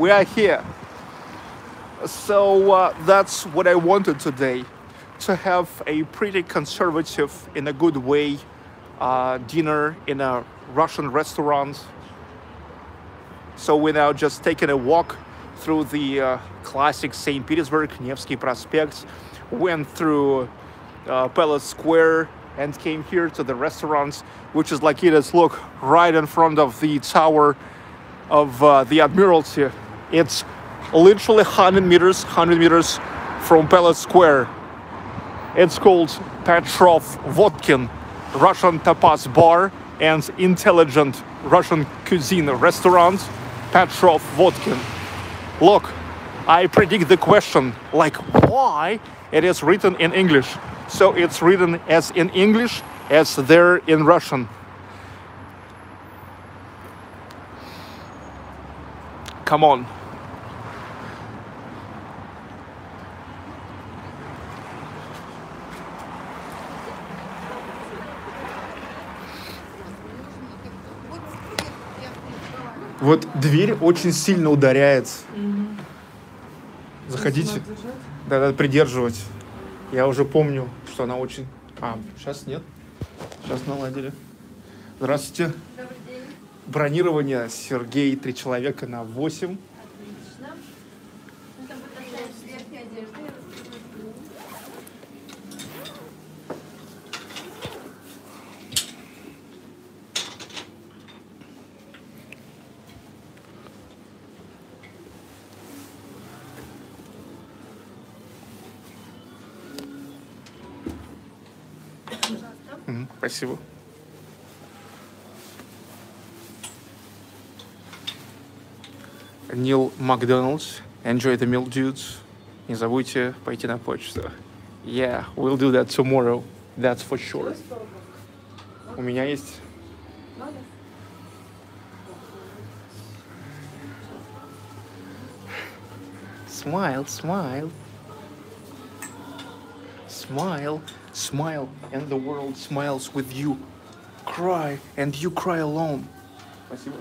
we are here. So uh, that's what I wanted today to have a pretty conservative, in a good way, uh, dinner in a Russian restaurant. So we're now just taking a walk through the uh, classic St. Petersburg, Nevsky Prospect, went through uh, Palace Square and came here to the restaurants, which is like it is, look, right in front of the tower of uh, the Admiralty. It's literally 100 meters, 100 meters from Palace Square. It's called Petrov Vodkin, Russian tapas bar and intelligent Russian cuisine restaurant, Petrov Vodkin. Look, I predict the question, like why it is written in English. So it's written as in English as there in Russian. Come on. Вот дверь очень сильно ударяет. Заходите. Да, надо придерживать. Я уже помню, что она очень... А, сейчас нет. Сейчас наладили. Здравствуйте. Добрый день. Бронирование Сергей, три человека на 8. Мгм, Спасибо. Нил Макдоналдс. Enjoy the meal, dudes. Не забудьте пойти на почту. Yeah, we'll do that tomorrow. That's for sure. У меня есть... Smile, smile. Smile, smile, and the world smiles with you. Cry, and you cry alone. Спасибо.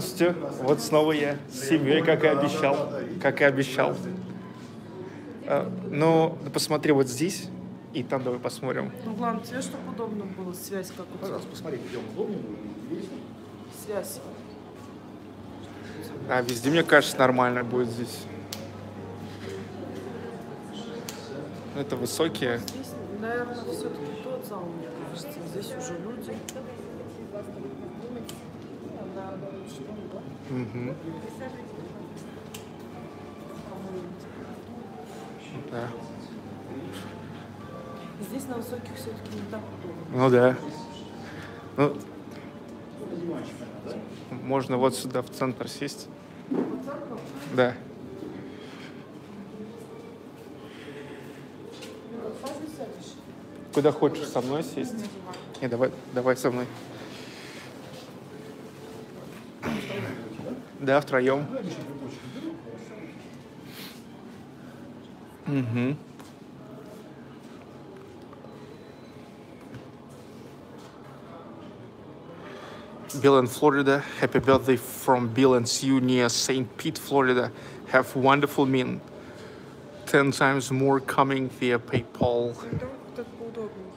Здравствуйте. Вот снова я с семьей, как и обещал. Как и обещал. А, Ну, посмотри вот здесь, и там давай посмотрим. Ну, главное, тебе, чтобы удобно было, связь как у тебя. Пожалуйста, посмотри, где он удобнее будет. Связь. А везде, мне кажется, нормально будет здесь. Ну, Это высокие. Здесь, наверное, все-таки тот зал, мне кажется. Здесь уже люди. Мгм. Да. Здесь на высоких все-таки не так удобно. Ну да. Ну, можно вот сюда в центр сесть. Да. Куда хочешь со мной сесть? Не, давай, давай со мной. Да, втроем. Угу. Bill in Florida. Happy birthday from Bill and Sue near St. Pete, Florida. Have wonderful meal. Ten times more coming via PayPal. Там так поудобнее.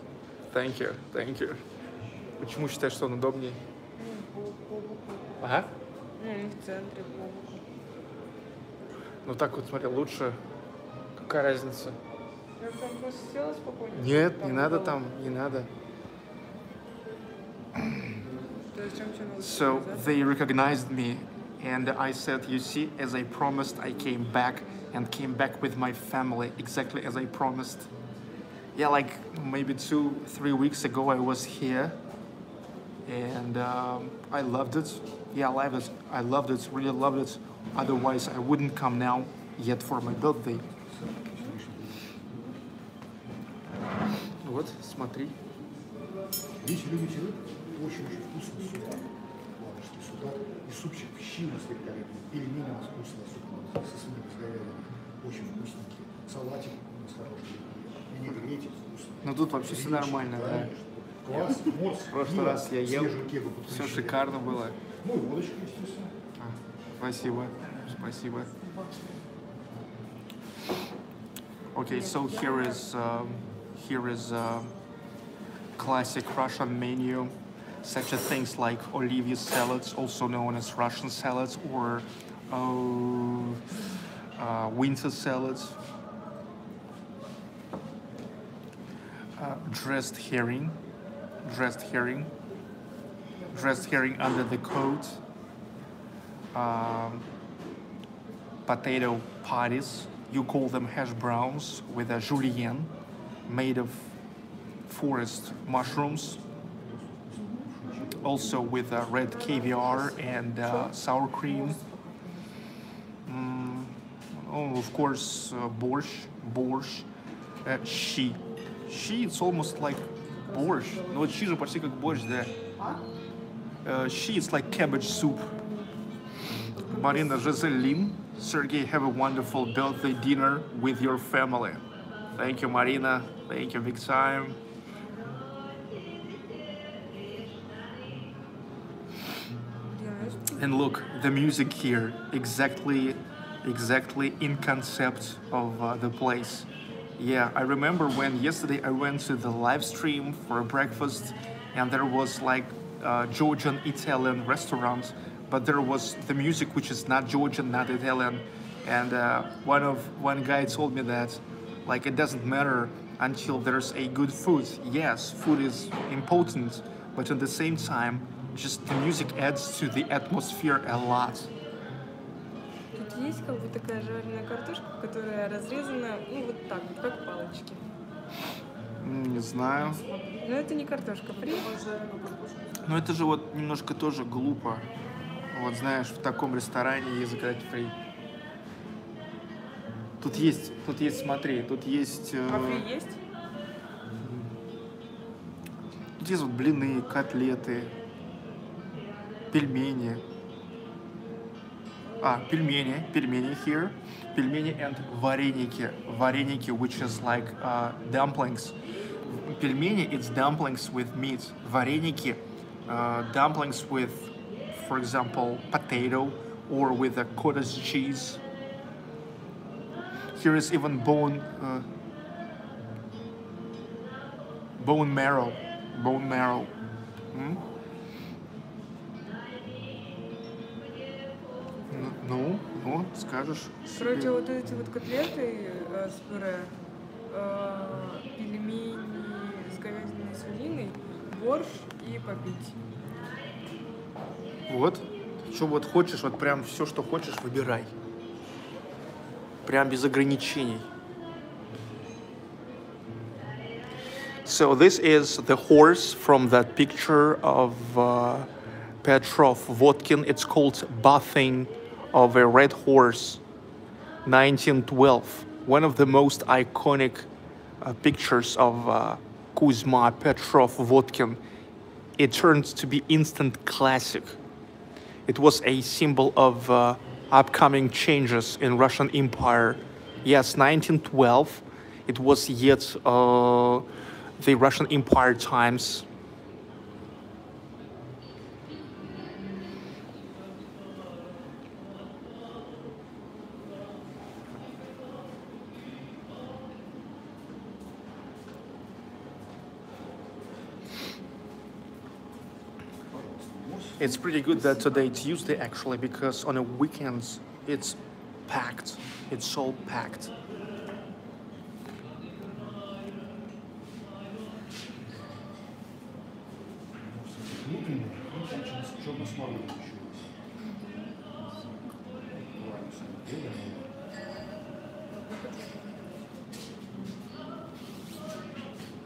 Thank you, thank you. Почему считаешь, что он удобнее? Ну, по, по боку. Ага. Ну, не в центре, по боку. Ну так вот, смотри, лучше. Какая разница? Я бы там просто села спокойно. Нет, не Там надо было. там, не надо. То есть, чем тебе надо So сказать? they recognized me, and I said, You see, as I promised, I came back and came back with my family exactly as I promised. Yeah, like maybe two, three weeks ago, I was here, and um, I loved it. Yeah, I loved it. I loved it, really loved it. Otherwise, I wouldn't come now yet for my birthday. Вот, смотри. Видишь, люди живут. очень-очень вкусный судак. Ладожский судак. И супчик щи у нас великолепный. Пельмени у нас вкусные, особенно со свининой, с говядиной. Очень вкусненькие. Салатик у нас хороший. Винегретик вкусный. Ну тут вообще все нормально, да. конечно. Квас, морс, В прошлый пиво, раз я ел, свежую кегу все подключили. шикарно было. Ну и водочка, естественно. А, Спасибо, спасибо. Okay, so here is um, here is um, classic Russian menu, such as things like Olivier salads, also known as Russian salads, or uh, uh, winter salads. Uh, dressed herring, dressed herring, dressed herring under the coat, um, potato patties, you call them hash browns with a julienne made of forest mushrooms, also with a red caviar and uh, sour cream. Mm, oh, of course, uh, borscht, borscht, uh, she. She, it's almost like borscht. Ну, щи же почти как борщ, да. Uh, щи, it's like cabbage soup. Marina Giselle Sergey, have a wonderful birthday dinner with your family. Thank you, Marina. Thank you, big time. And look, the music here exactly, exactly in concept of uh, the place. Yeah, I remember when yesterday I went to the live stream for a breakfast, and there was like uh, Georgian Italian restaurant, but there was the music which is not Georgian, not Italian, and uh, one of one guy told me that like it doesn't matter until there's a good food. Yes, food is important, but at the same time, just the music adds to the atmosphere a lot. Есть как бы такая жареная картошка, которая разрезана, ну вот так вот, как палочки. М, Не знаю. Но это не картошка фри. Но это же вот немножко тоже глупо. Вот знаешь, в таком ресторане есть заказать фри. Тут есть, тут есть, смотри, тут есть, э, А фри есть? тут есть вот блины, котлеты, пельмени. А, пельмени, пельмени here, пельмени and вареники, вареники, which is like uh, dumplings. Пельмени, it's dumplings with meat. Вареники, uh, dumplings with, for example, potato or with a cottage cheese. Here is even bone, uh, bone marrow, bone marrow. М? Ну, Ну, скажешь. Короче, себе. вот эти вот котлеты э, с пюре, э, пельмени с говядиной и свининой, борщ и попить. Вот. Что вот хочешь, вот прям все, что хочешь, выбирай. Прям без ограничений. So this is the horse from that picture of uh, Petrov Vodkin. It's called Bathing of a Red Horse, 1912. One of the most iconic uh, pictures of uh, Kuzma Petrov Vodkin. It turned to be instant classic. It was a symbol of uh, upcoming changes in Russian Empire. Yes, 1912. It was yet uh, the Russian Empire times. It's pretty good that today it's Tuesday actually because on the weekends it's packed. It's so packed. Внутренний, ну, там через черно-смоленый еще есть. Бывает, сами делаем.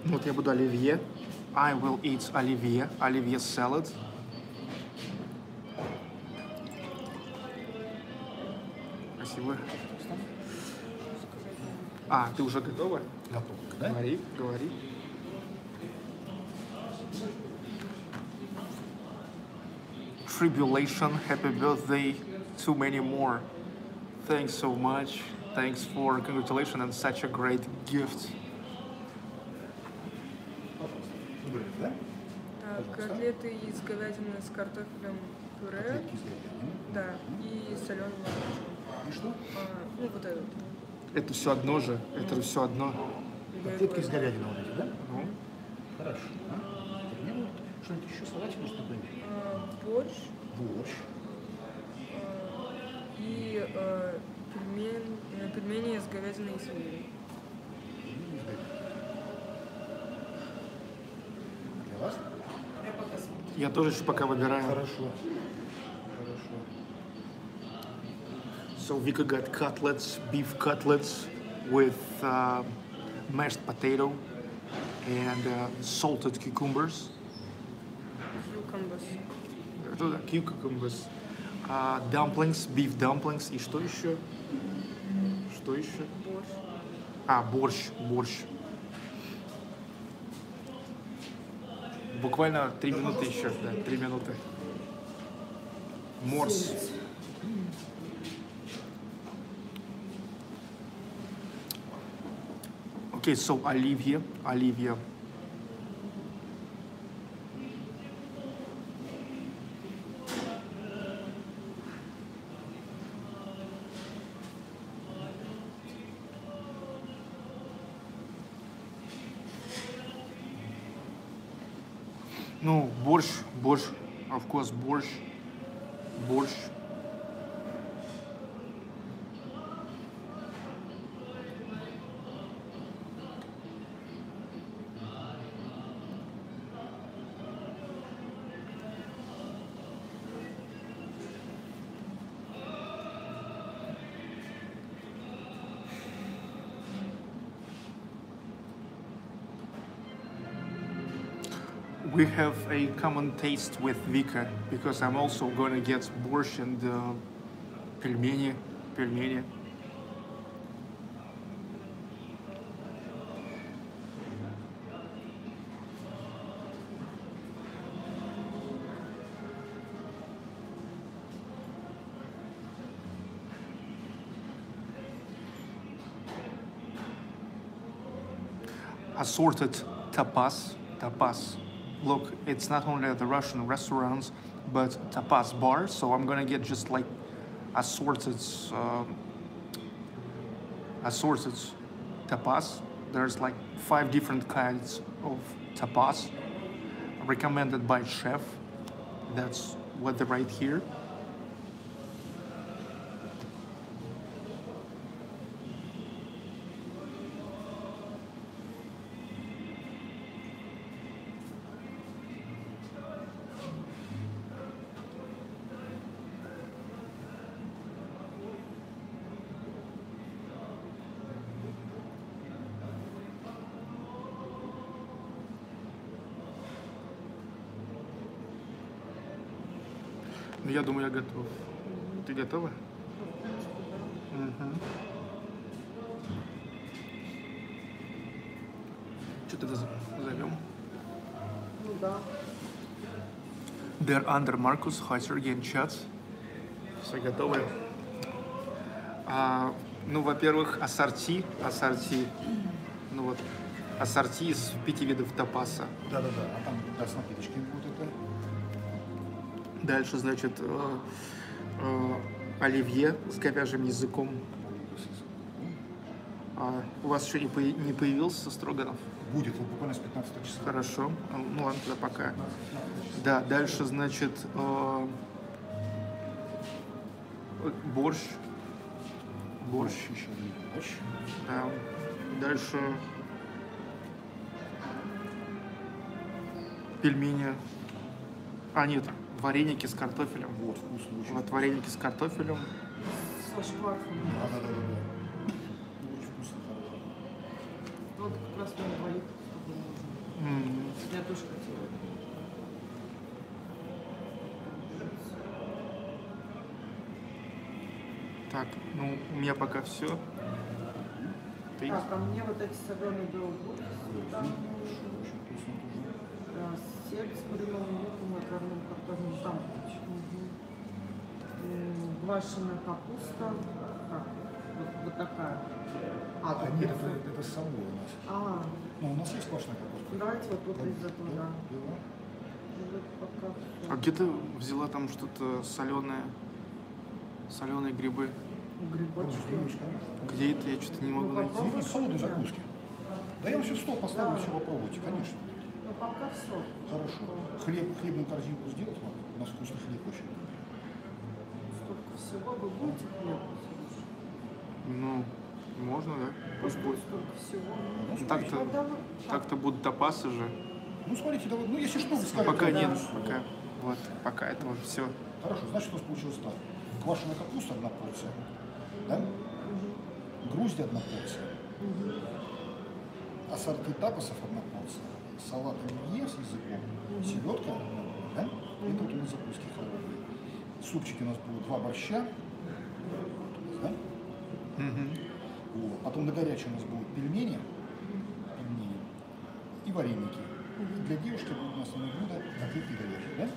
Вот я буду оливье. I will eat оливье, оливье salad. Спасибо. А, ты уже готова? Готово, да? Говори, говори. tribulation. Happy birthday to many more. Thanks so much. Thanks for congratulations and such a great gift. Так, котлеты из говядины с картофелем пюре, да, и соленым лавашем. И что? А, ну, вот этот. Это все одно же. Это все одно. Котлетки из говядины вот эти, да? Ну, Хорошо. Что-нибудь еще салатик, может, например? А, борщ Борщ. а, и пельмень, э, пельмени с говядиной и свининой. Для вас? я тоже еще пока выбираю. Хорошо. So Vika got cutlets, beef cutlets with uh, mashed potato and uh, salted cucumbers. Юкамбас. Что это? Cucumbers. Uh, dumplings, beef dumplings. И что еще? Что еще? Борщ. А, борщ, борщ. Буквально три минуты еще, да, три минуты. Морс. Okay, so I leave here. I leave here. we have a common taste with Vika because I'm also gonna get borscht and uh, pelmeni, pelmeni. Assorted tapas, tapas. Look, it's not only at the Russian restaurants, but tapas bars. So I'm gonna get just like assorted, um, assorted tapas. There's like five different kinds of tapas recommended by chef. That's what they write here. Under Markus, hi Сергей chat. Все готовы? А, ну, во-первых, ассорти, ассорти. Ну вот, ассорти из пяти видов тапаса. Да-да-да. А там, да, с напиточками будет это. Дальше, значит, э, э, оливье с говяжьим языком. А, у вас еще не, поя- не появился строганов? Будет вот буквально с 15 числа. Хорошо. Ну ладно, тогда пока. Да, дальше, значит, э, борщ. Борщ. Еще один борщ. Да. Дальше пельмени. А, нет, вареники с картофелем. Вот, вкусно. Вот вареники с картофелем. Со шкварком. Да-да-да-да. Очень вкусно, хорошо. Вот как раз мне двоих чтобы нужно. М, Я тоже хотела. Так, ну, у меня пока все. Ты? Так, а мне вот эти соленые вкусно тоже. э, сельдь с куриным луком отварным картофелем. Там почему? Квашеная капуста. Так, вот, вот такая. А, А нет, это- это, это самое у нас. А, Ну, у нас есть квашеная капуста. Давайте вот тут из этого, да. Да. Ну. А где ты взяла там что-то соленое? Соленые грибы. Грибочки. Где это? Я что-то не могу Ну, найти. Есть холодные закуски. Да я вам все стол поставлю, все попробуйте, конечно. Ну, пока все. Хорошо. Хлеб, хлебную корзинку сделать вам? У нас вкусный хлеб очень. Столько всего. Вы будете хлеб? Ну, можно, да? Пусть будет. Столько всего. Ну, Ну, Так-то, Так-то будут тапасы же. ну, смотрите, давай, ну, если что, вы скажете. пока да. нет, пока. Вот, пока это вот все. Хорошо, значит, у нас получилось так. Квашеная капуста одна порция, да? Грузди одна порция. Ассорти тапосов одна порция. Салат оливье с языком. Селедка одна, да? Это вот у нас закуски холодные. Супчики у нас будут два борща. Да? Вот. Потом на горячее у нас будут пельмени вареники. Для девушки будут у нас блюдо котлетки говяжьи, да?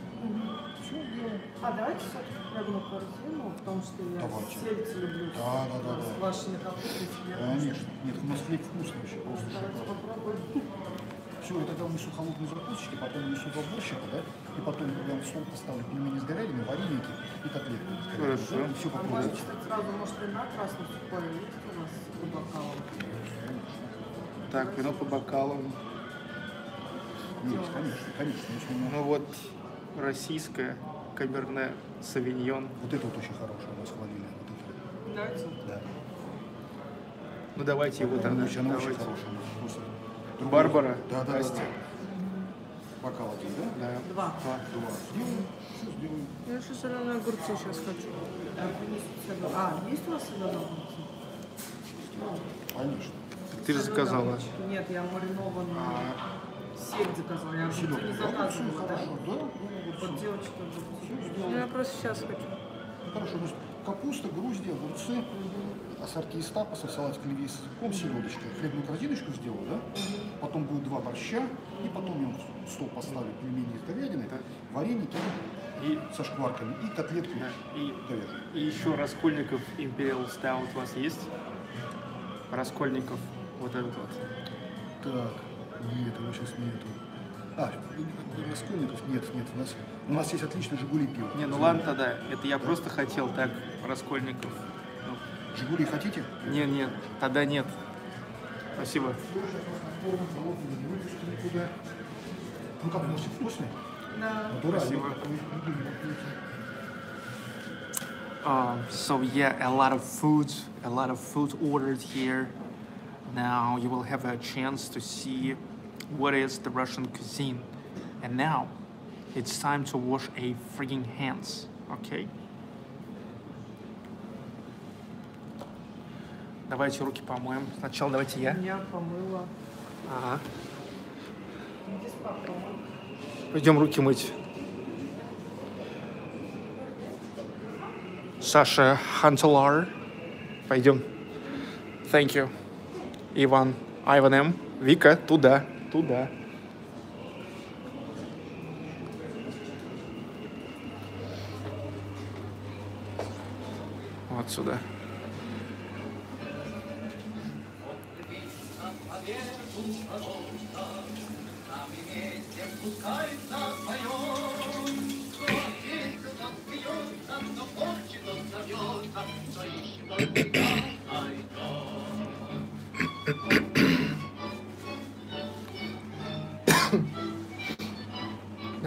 Все делаем. А давайте все-таки хлебную корзину, потому что я Давайте. сельдь люблю. Да, да, да, С да. капустой хлеб. Конечно. Нет, у нас хлеб вкусный вообще, просто Давайте шикарно. попробуем. Все, я тогда внесу холодные закусочки, потом внесу два борщика, да? И потом я в стол поставлю пельмени с говядиной, вареники и котлетки. Хорошо. Все А может, попробуйте. кстати, сразу, может, вина красного сухое есть у вас по бокалам? Так, вино по бокалам. Есть, конечно, конечно. Меня- Ну вот, российское каберне савиньон. Вот это вот очень хорошее у нас хвалили. Вот это. Нравится? Да. Ну давайте его Она тогда. очень, она очень давайте. хорошая. Просто другой- Барбара, Да, да, Настя. да. Бокал один, да? Да. Два. Два. Два. Сделаем, все сделаем. Я еще соленые огурцы сейчас хочу. А. А, есть у вас соленые огурцы? Конечно. Ты же заказала. Нет, я маринованную сельдь заказала. Я Селедку, не заказывала. да. хорошо, да? Вот девочка огурцы. Ну, я просто сейчас хочу. Ну, Хорошо, значит, капуста, грузди, огурцы, ассорти из тапосов, салатик оливье с языком, селедочка. Хлебную корзиночку сделал, да? Потом будет два борща, и потом я в стол поставлю пельмени из говядины, вареники И, со шкварками и котлетку да, и, говяжью. и еще Раскольников Imperial Stout у вас есть? Раскольников. Вот этот вот. Так, нет, его сейчас нету. А, раскольников нет, нет, у нас, у нас есть отличный Жигули пиво. Не, ну ладно тогда. Это я просто хотел так, Раскольников. Ну, Жигули хотите? Не, нет, тогда нет. Спасибо. Ну как, может, вкусный? Да. Натуральный. Спасибо. такой. Um, so yeah, a lot of food, a lot of food ordered here. Now you will have a chance to see what is the Russian cuisine. And now it's time to wash a freaking hands, okay? Давайте руки помоем. Сначала давайте я. Я помыла. Ага. Иди с папой. Пойдем руки мыть. Саша Хантелар. Пойдем. Thank you. Иван. Айван М. Вика, туда. Туда. Вот сюда.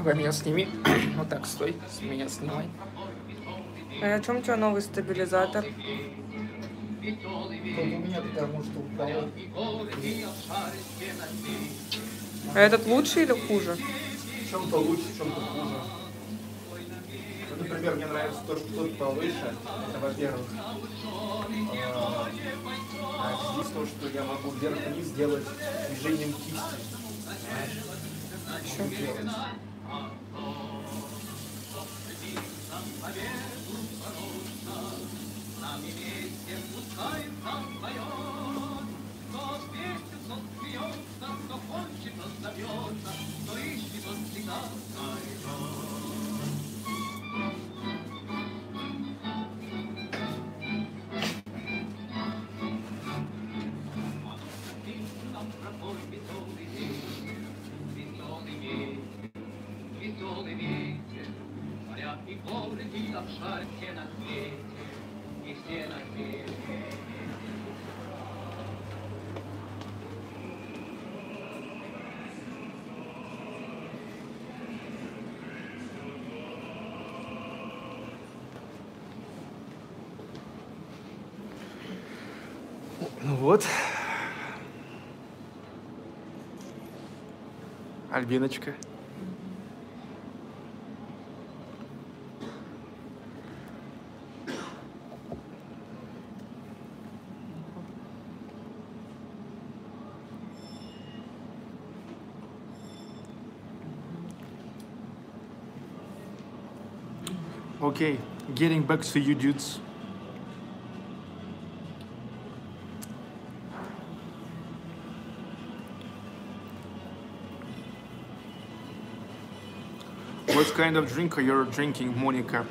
Давай меня сними. Вот так, стой. С меня снимай. А о чем у тебя новый стабилизатор? А этот лучше или хуже? В чем-то лучше, в чем-то хуже. Вот, например, мне нравится то, что тут повыше. Это во-первых. А, а здесь то, что я могу вверх-вниз сделать движением кисти. Кто ищет, он зовется, кто ищет, он всегда найдет. На все на. Ну вот. Альбиночка. Okay, getting back to you dudes. What kind of drink are you drinking, Monica?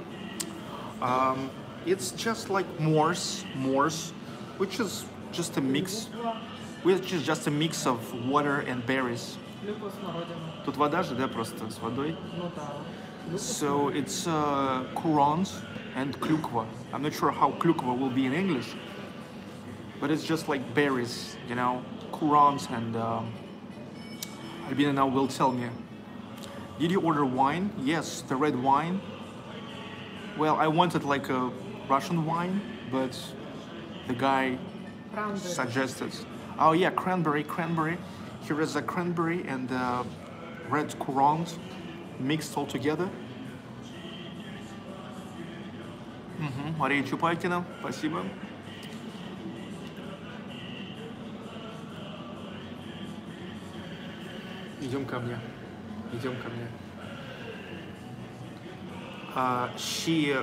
Um, it's just like Morse, Morse, which is just a mix, which is just a mix of water and berries. Люблю смородину. Тут вода же, да, просто с водой. Ну да. So it's uh, currants and klukva. I'm not sure how klukva will be in English, but it's just like berries, you know, currants and um, Albina now will tell me. Did you order wine? Yes, the red wine. Well, I wanted like a Russian wine, but the guy Cranberry. suggested. Oh yeah, cranberry, cranberry. Here is a cranberry and uh, red currant mixed all together. Мария Чупайкина, спасибо. Идем ко мне. Идем ко мне. А, she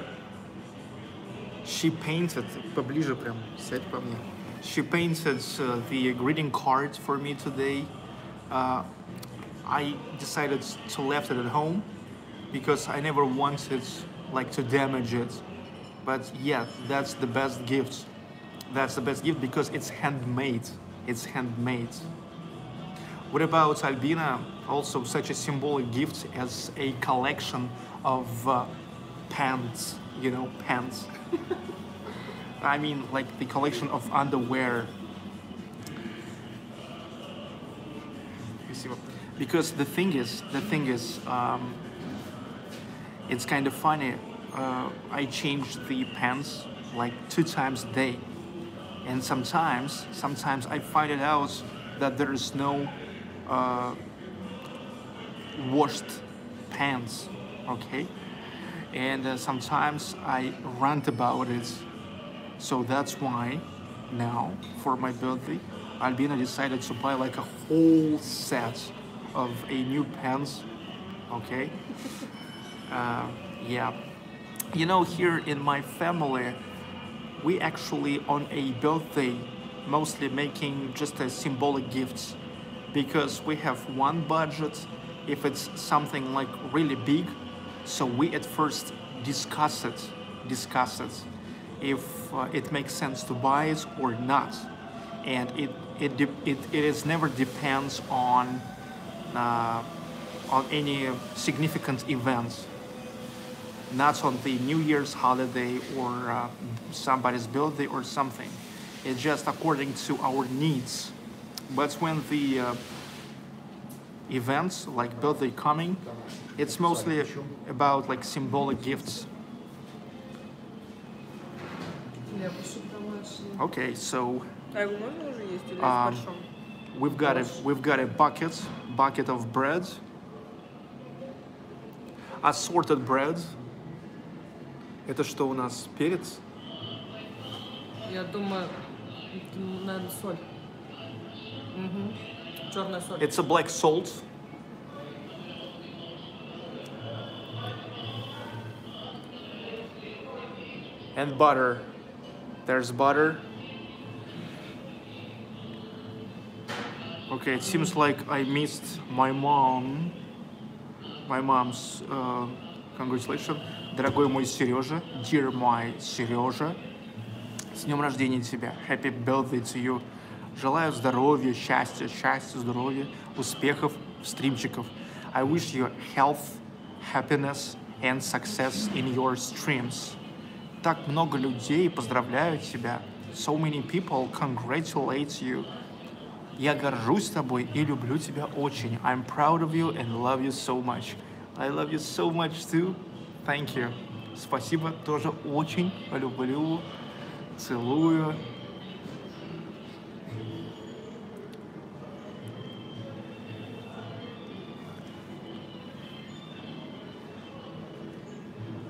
she painted поближе прям сядь по мне. She painted uh, the greeting card for me today. Uh, I decided to left it at home because I never wanted like to damage it. But yeah, that's the best gift. That's the best gift because it's handmade. It's handmade. What about Albina? Also such a symbolic gift as a collection of uh, pants, you know, pants. I mean, like the collection of underwear. Because the thing is, the thing is, um, it's kind of funny uh, I change the pants like two times a day, and sometimes, sometimes I find it out that there is no uh, washed pants. Okay, and uh, sometimes I rant about it. So that's why now, for my birthday, Albina decided to buy like a whole set of a new pants. Okay. Uh, yeah. You know, here in my family, we actually on a birthday mostly making just a symbolic gifts because we have one budget if it's something like really big. So we at first discuss it discuss it if uh, it makes sense to buy it or not. And it it it, it is never depends on uh, on any significant events not on the New Year's holiday or uh, somebody's birthday or something. It's just according to our needs. But when the uh, events like birthday coming, it's mostly about like symbolic gifts. Okay, so um, we've got a we've got a bucket bucket of bread, assorted breads. Это что у нас? Перец? Я думаю, это, наверное, соль. Угу. Черная соль. It's a black salt. And butter. There's butter. Okay, it seems like I missed my mom. My mom's uh, congratulations. Дорогой мой Сережа, dear my Сережа, с днем рождения тебя. Happy birthday to you. Желаю здоровья, счастья, счастья, здоровья, успехов, стримчиков. I wish you health, happiness and success in your streams. Так много людей поздравляют тебя. So many people congratulate you. Я горжусь тобой и люблю тебя очень. I'm proud of you and love you so much. I love you so much too. Thank you. Спасибо, тоже очень люблю, целую.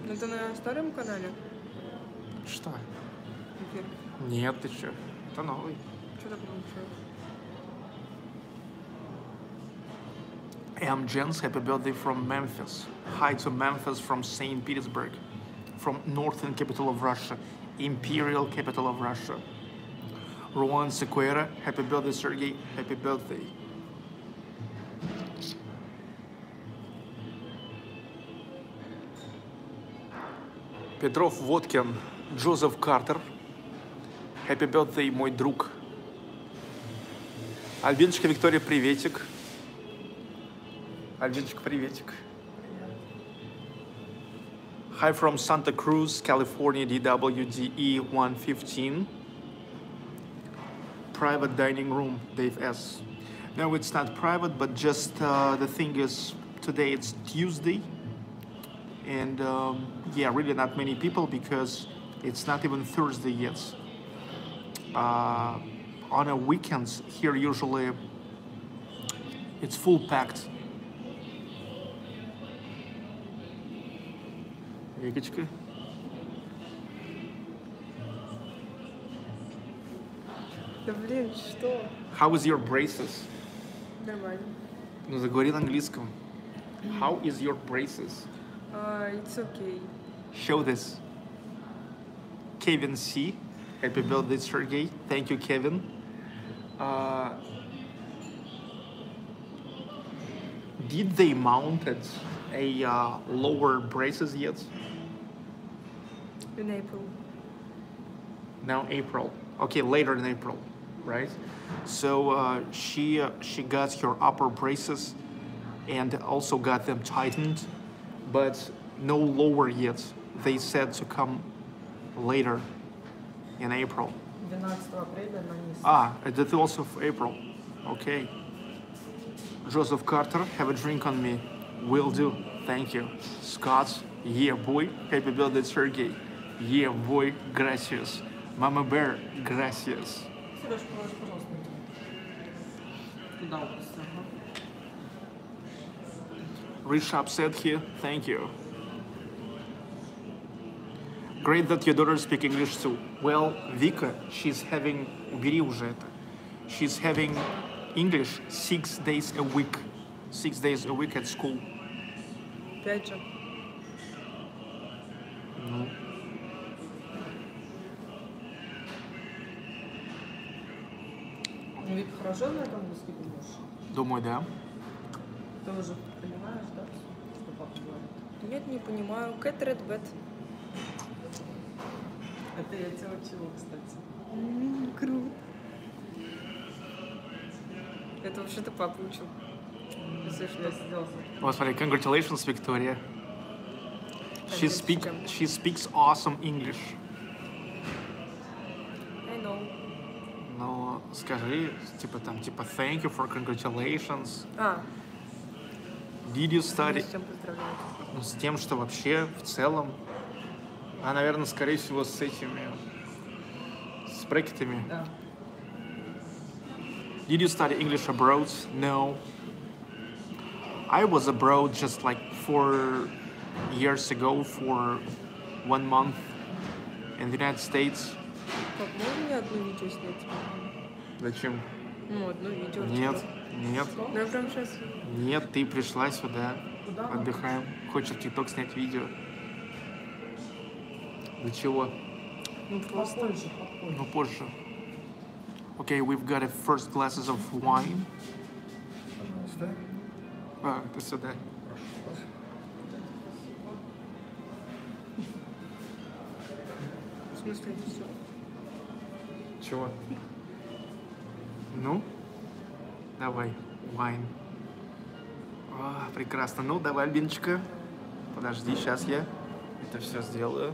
Ну, Это на старом канале? Что? Эфир. Нет, ты что? Это новый. Что так получилось? I'm Jens, happy birthday from Memphis. Hi to Memphis from St. Petersburg, from northern capital of Russia, imperial capital of Russia. Ruan Sequeira, happy birthday, Sergey, happy birthday. Петров Водкин, Джозеф Картер, happy birthday, мой друг. Альбиночка Виктория, приветик. Альбиночка, приветик. Hi from Santa Cruz, California, DWDE 115. Private dining room, Dave S. No, it's not private, but just uh, the thing is, today it's Tuesday. And um, yeah, really not many people because it's not even Thursday yet. Uh, on a weekends here usually it's full packed. Викочка. Да блин, что? How is your braces? Нормально. Ну, заговори на английском. How is your braces? А, it's okay. Show this. Kevin C. Happy birthday, Sergey. Thank you, Kevin. Uh, did they mounted a uh, lower braces yet? In April. Now April. Okay, later in April, right? So uh, she uh, she got her upper braces and also got them tightened, but no lower yet. They said to come later in April. 12 апреля на низ. Ah, that also of April. Okay. Joseph Carter, have a drink on me. Will do. Thank you. Scott, yeah, boy. Happy birthday, Sergey. Yeah, boy. Gracias. Mama Bear, gracias. Сереж, положи, пожалуйста. Туда упусти. ага. Rishab said here, thank you. Great that your daughter speak English too. Well, Vika, she's having, убери уже это. She's having English six days a week. Six days a week at school. Опять же. Ну, Ну, Вик, хорошо на этом английский говоришь? думаю, да. Ты уже понимаешь, да, что папа говорит? Нет, не понимаю. Red Bat. Это я тебя учила, кстати. Круто. Это вообще-то папа учил. Вот смотри, congratulations, Victoria. She, speak, she speaks awesome English. I know. Но скажи, типа там, типа thank you for congratulations. А, Did you study? с чем? Ну, с тем, что вообще в целом, а, наверное, скорее всего, с этими, с брекетами. Да. Did you study English abroad? No. I was abroad just like four years ago for one month in the United States. Пап, можно мне одно видео снять? Зачем? Ну, одно видео. Нет, типа. нет, Ну, я прям сейчас... нет, ты пришла сюда, Куда? отдыхаем. Хочешь в ТикТок снять видео? Для чего? Ну, просто... Попозже, попозже. Ну, позже. Okay, we've got a first glasses of wine. А, это сюда. В смысле, все. Чего? Ну, давай, wine. А, прекрасно. Ну, давай, Альбиночка. Подожди, сейчас я это все сделаю.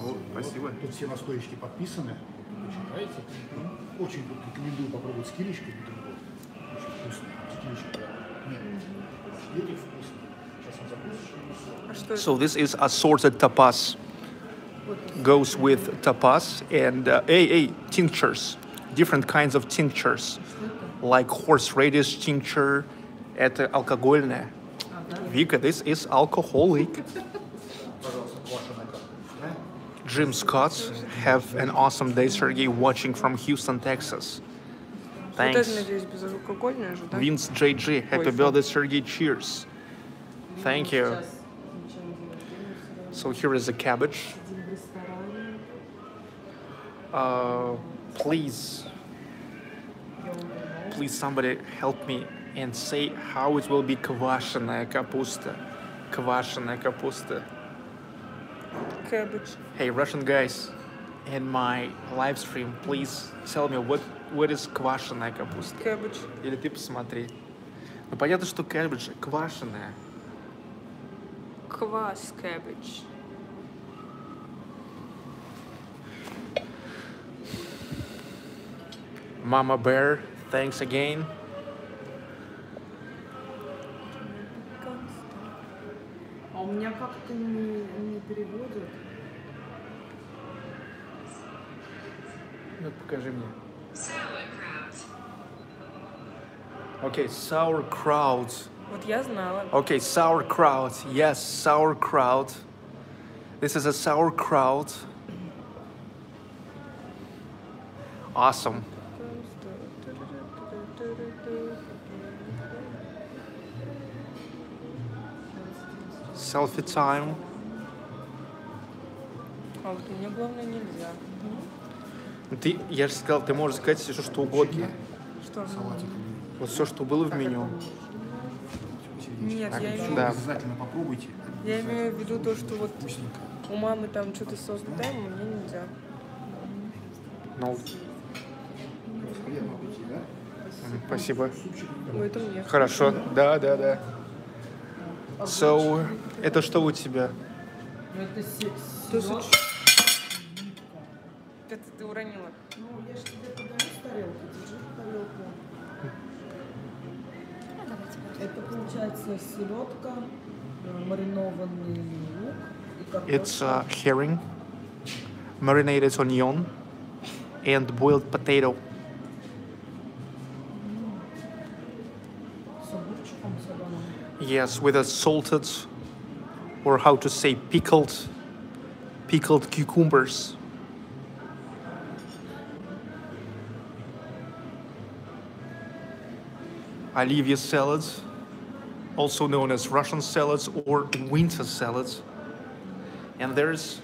О, спасибо. Тут все настоечки подписаны. Очень нравится. Очень тут рекомендую попробовать с килечкой бутерброд. Очень вкусно. С килечкой прям. Нет. Эти вкусные. Сейчас он закусишь. А что это? So this is assorted tapas. Goes with tapas and uh, hey, hey, tinctures, different kinds of tinctures, like horseradish tincture. Это алкогольное. Vika, this is alcoholic. Jim Scott. Have an awesome day, Sergey, watching from Houston, Texas. Thanks. Vince JG, happy birthday, Sergey. Cheers. Thank you. So here is a cabbage. Uh, please, please somebody help me and say how it will be kvashena kapusta. Kvashena kapusta. Кэббидж. Hey, Russian guys, in my live stream, please tell me what what is квашеная капуста. Кэббидж. Или ты посмотри. Ну понятно, что кэббидж квашеная. Квас кэббидж. Mama Bear, thanks again. У меня как-то не, не переводят. Ну, покажи мне. Okay, sauerkraut. Вот я знала. Okay, sauerkraut. Yes, sauerkraut. This is a sauerkraut. Awesome. Selfie time. А вот мне главное нельзя. Ты, я же сказал, ты можешь сказать все, что угодно. Что? Салатик. Вот все, что было в меню. Нет, Так, я имею, да. Обязательно попробуйте. я имею в виду то, что вот Вкусненько. у мамы там что-то сос дай, мне нельзя. Ну, спасибо. Ой, это мне. Хорошо, да, да, да. So, это что у тебя? Ну это. Это ты уронила. Ну, я же тебе подаю с тарелки, держи тарелку. Это получается селедка, э, маринованный лук и картошка. It's uh, herring, marinated onion, and boiled potato. Yes, with a salted, or how to say, pickled, pickled cucumbers. Olivia salads, also known as Russian salads or winter salads. And there's,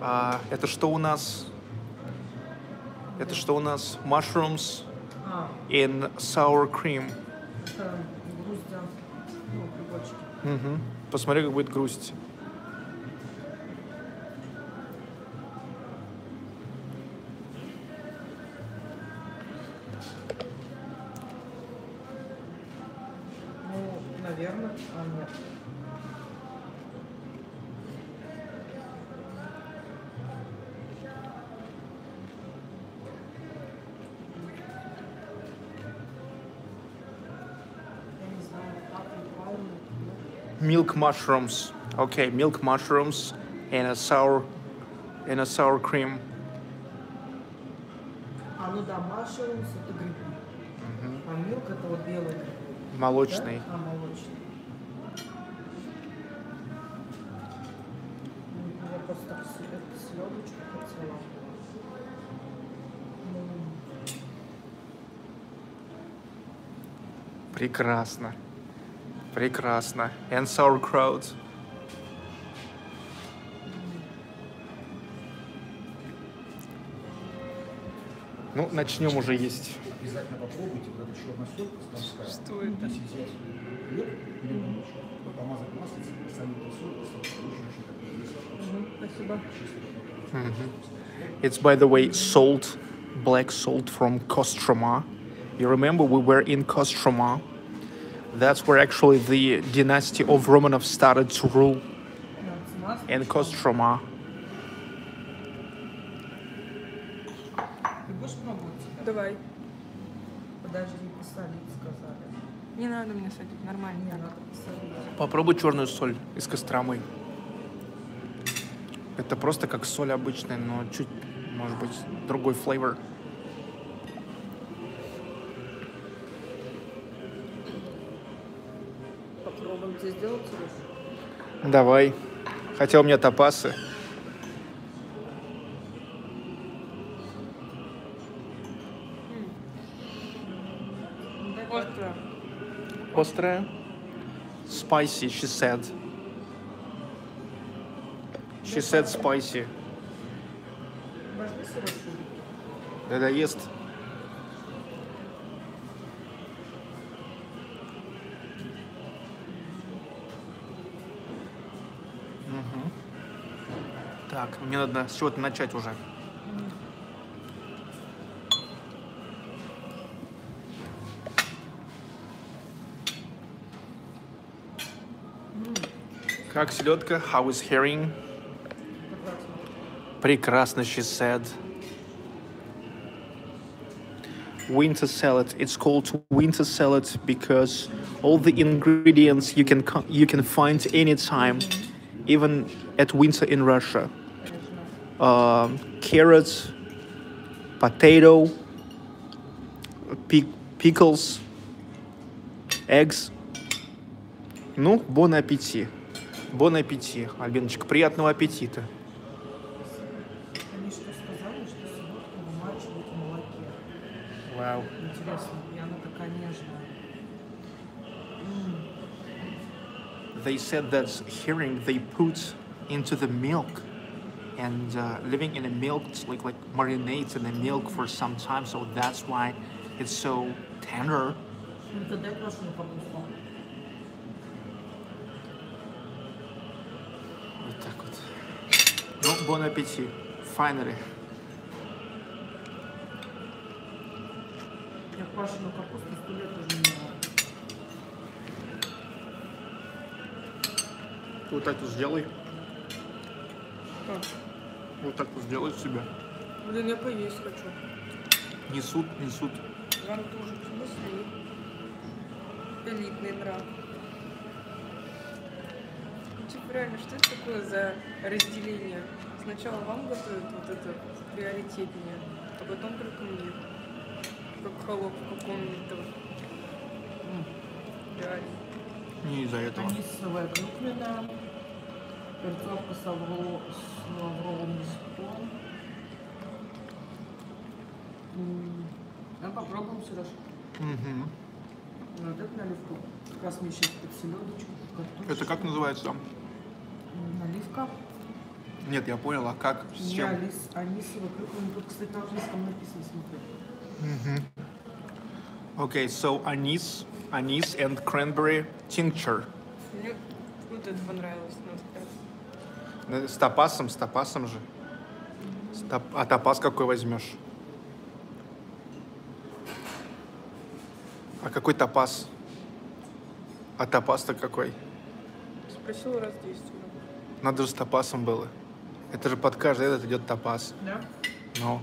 uh, это что у нас? Это что у нас? Mushrooms А, in sour cream. Мгм. Посмотри, как будет грусть. Ну, наверное, а нет. Milk mushrooms. Okay, milk mushrooms and a sour and a sour cream. А, ну да, машрумс это грибы. А милк это вот белый гриб. Молочный. Да? А, молочный. Я просто так с- эту селедочку хотела. Ну, Прекрасно. Прекрасно. And sauerkraut. Ну, начнем уже есть. Обязательно попробуйте, вот эта черная соль станская. Что это? Если взять хлеб или булочку, помазать маслицем, посолить соль, очень-очень такой вкусный. Спасибо. It's by the way salt, black salt from Kostroma. You remember we were in Kostroma. That's where actually the dynasty of Romanov started to rule in Kostroma. Ты будешь пробовать? Давай. Подожди, посолить сказали. Не надо мне садить, нормально. Не, надо посолить. Попробуй черную соль из Костромы. Это просто как соль обычная, но чуть, может быть, другой флейвор. Тебе сделать, Сереж? Давай. Хотя у меня. Остро. Острая. Spicy, she said. She said spicy. Возьми, Сереж. Да Так, мне надо с чего-то начать уже. Как селедка? How is herring? Прекрасно, she said. Winter salad. It's called winter salad because all the ingredients you can co- you can find anytime, even at winter in Russia. Um, carrots, potato, pic- pickles, eggs. Ну, бон аппетит. Бон аппетит, Альбиночка. Приятного аппетита. Они что сказали, что селедку вымачивают в молоке. Вау. Интересно, и она такая нежная. they said that herring they put into the milk and uh, living in a milk it's like like marinates in the milk for some time so that's why it's so tender Ну, ты дай красную капусту. вот так вот ну bon appetit finally Я квашеную капусту сто лет уже не ела. вот так вот сделай Что? Вот так вот сделай себя Блин, я поесть хочу. несут несут Вам тоже в смысле? Элитный нрав. Ну, Типа реально, что это такое за разделение? Сначала вам готовят вот это приоритетнее, а потом только мне. Как холоп каком-нибудь там. Реально. не из-за этого Анисовая клюквенная, перцовка с, лавро- с лавровым листом. А попробуем, Сереж. Мгм. Вот эту наливку. Как раз мне сейчас под селедочку, картошку. это как называется Наливка. нет я понял а как с Не чем алис, анисовая клюквенная. Тут, кстати, на английском написано, смотри. okay so anise anise and cranberry tincture Мне вот это понравилось, С топасом, с топасом же. С топ- А топаз какой возьмешь? А какой топаз? А топаз-то какой? Спросила раз 10 уже. Надо же с топасом было. Это же под каждый этот идет топаз. Да? Ну,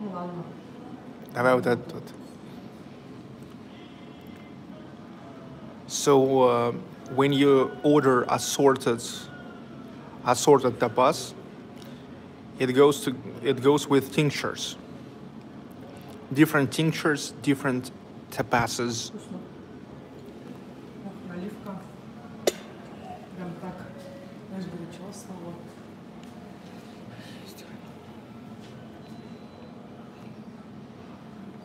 Ну ладно. давай вот этот вот. So, uh, when you order assorted, assorted tapas, it goes to it goes with tinctures. Different tinctures, different tapases. Вкусно. Ох, наливка. Прям так. Знаешь, горячо стало.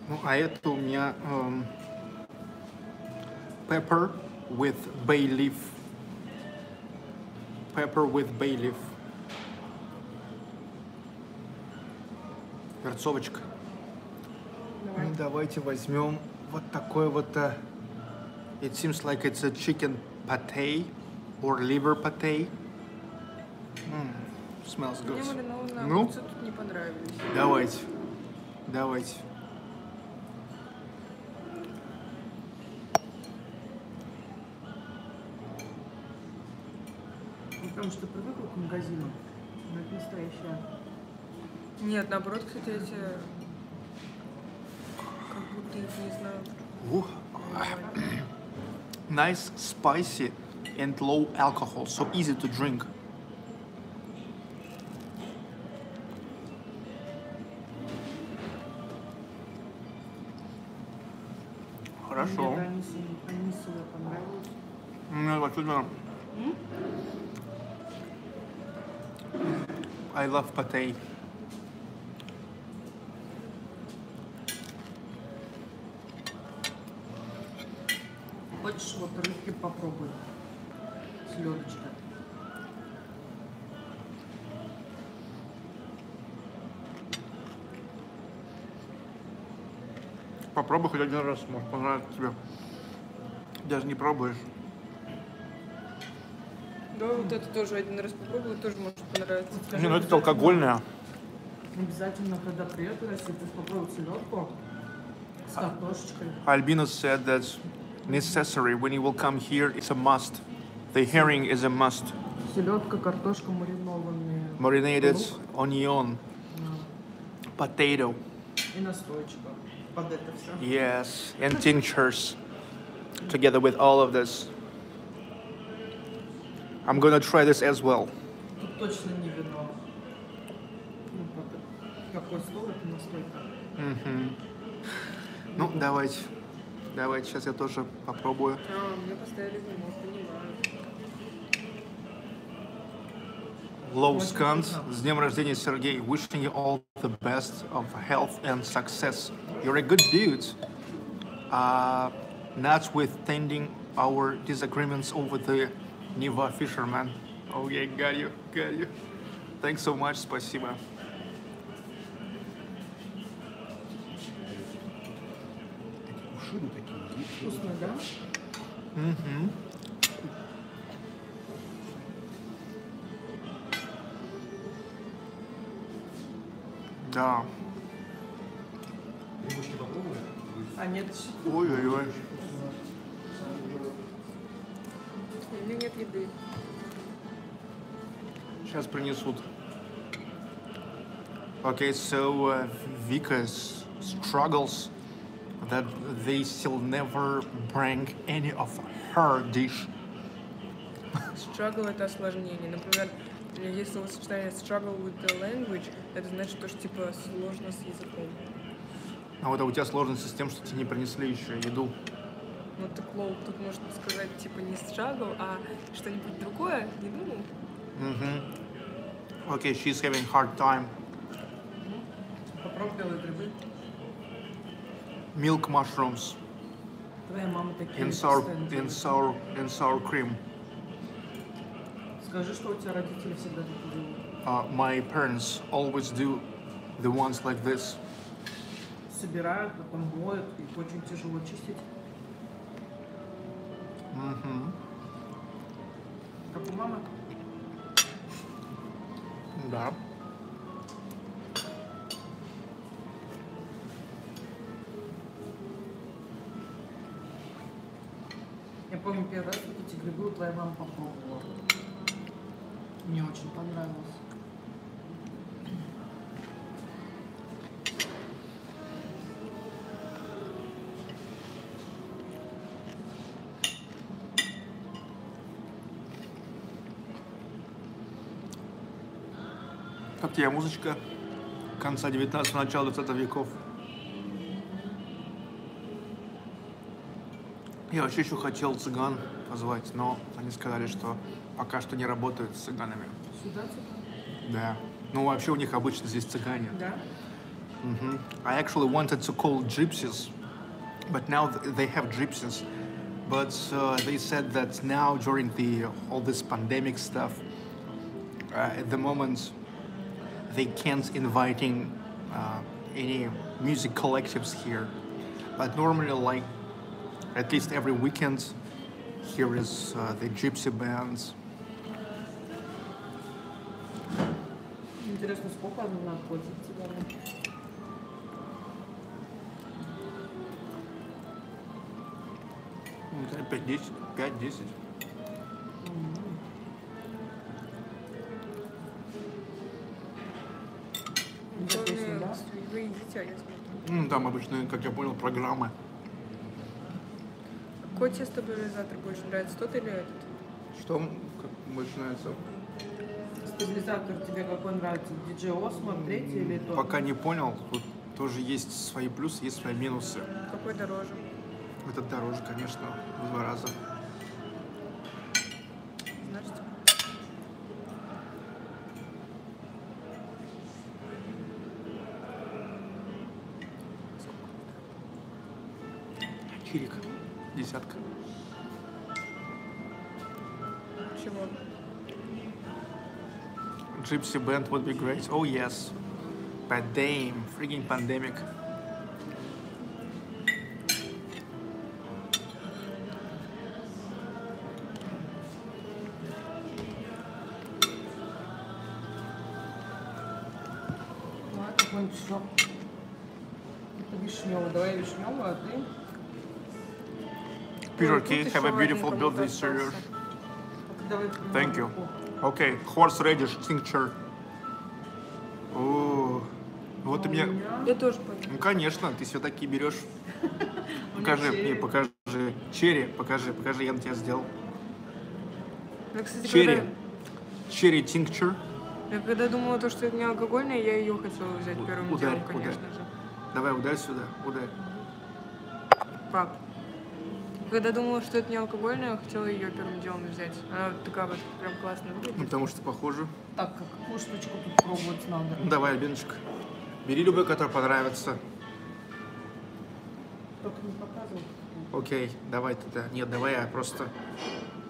Ну, а это у меня эм, pepper with bay leaf. Pepper with bay leaf. Перцовочка. Давай. Давайте возьмем вот такой вот. э, It seems like it's a chicken pate or liver pate. Mm, smells Мне good. маринованные Ну? тут не понравились. Давайте. Давайте. Потому что привыкла к магазину. Но это настоящая. Нет, наоборот, кстати, эти... Как будто их, не знаю, Ух. Nice, spicy, and low alcohol, so easy to drink. Хорошо. Мне анисовые, анисовые понравилось. Мне абсолютно... I love pate. Хочешь вот рыбки попробуй. Селедочка. Попробуй хоть один раз, может понравится тебе. Даже не пробуешь. Да, вот это тоже один раз попробовала, тоже может понравиться. Не, ну это алкогольное. Обязательно, когда приеду, если ты попробуй селедку с картошечкой. Albino said that's necessary. When you will come here, it's a must. The herring is a must. Селедка, картошка маринованные. Marinated лук, onion, да, potato, И настойчика. Под это все. yes, and tinctures. Together with all of this. I'm gonna try this as well. Тут точно не вино. Ну, под- какой стол, это настойка. Ну, давайте. Давайте, сейчас я тоже попробую. А, мне поставили вино, понимаю. Low Scant, с днем рождения, Сергей. Wishing you all the best of health and success. You're a good dude. Uh, notwithstanding our disagreements over the Fisherman. Okay, got you, got you. Thanks so much, спасибо. Кувшины такие. Вкусно, да? Да. Рыбочки попробовали? А нет, Ой-ой-ой. У меня нет еды. Сейчас принесут. Okay, so uh, Vika's struggles that they still never bring any of her dish. Struggle это осложнение. Например, есть словосочетание struggle with the language, это значит то, что типа сложно с языком. А вот а у тебя сложности с тем, что тебе не принесли еще еду. Ну так лол, тут можно сказать типа не struggle, а что-нибудь другое, не думал? Okay, she's having hard time. попробуй белые грибы. Milk mushrooms Твоя мама такие in sour, in sour, in sour cream. Скажи, что у тебя родители всегда так делают. Uh, my parents always do the ones like this. Собирают, потом моют, их очень тяжело чистить. Как у мамы. Да. Я помню, первый раз эти грибы у твоей мамы попробовала. Мне очень понравилось. Тебе музычка конца 19 начала 20 веков? Я вообще еще хотел цыган позвать, но они сказали, что пока что не работают с цыганами. Сюда, сюда. Да. Ну, вообще у них обычно здесь цыгане. Да? I actually wanted to call gypsies, but now th- they have gypsies but uh, they said that now during the all this pandemic stuff, uh, at the moment they can't inviting uh, any music collectives here. But normally, like at least every weekend, here is uh, the gypsy bands. Интересно, сколько она надо платить тебе? Ну, 5-10. Смотрю. Ну, там обычно, как я понял, программы. Какой тебе стабилизатор больше нравится, тот или этот? Что как больше нравится? Стабилизатор тебе какой нравится? DJ Осмо, третий или тот? Пока не понял. Тут тоже есть свои плюсы, есть свои минусы. Какой дороже? Этот дороже, конечно, в два раза. Gypsy band would be great. Oh yes. But damn, freaking pandemic. Давай какой-нибудь еще. Это вишневый. Давай вишневый, а ты? Peter тут Key, еще have a один beautiful кому birthday, достался. Serge. Давай Thank you. По- Okay, horseradish tincture. О, вот ты мне... меня- Я тоже понял. Ну, конечно, ты все такие берешь. Покажи, черри. не, покажи. Черри, покажи, покажи, я на тебя сделал. Черри. Черри tincture. я когда думала, то, что это не алкогольное, я ее хотела взять первым ударь, делом, конечно ударь. же. Давай, ударь сюда, ударь. Пап. Когда думала, что это не алкогольное, я хотела ее первым делом взять. Она такая вот прям классно Ну, выглядит. потому что похоже. Так, какую штучку тут пробовать надо? Ну, давай, Альбиночка. Бери любой, который понравится. Только не показывай. Окей, давай тогда. Нет, давай я просто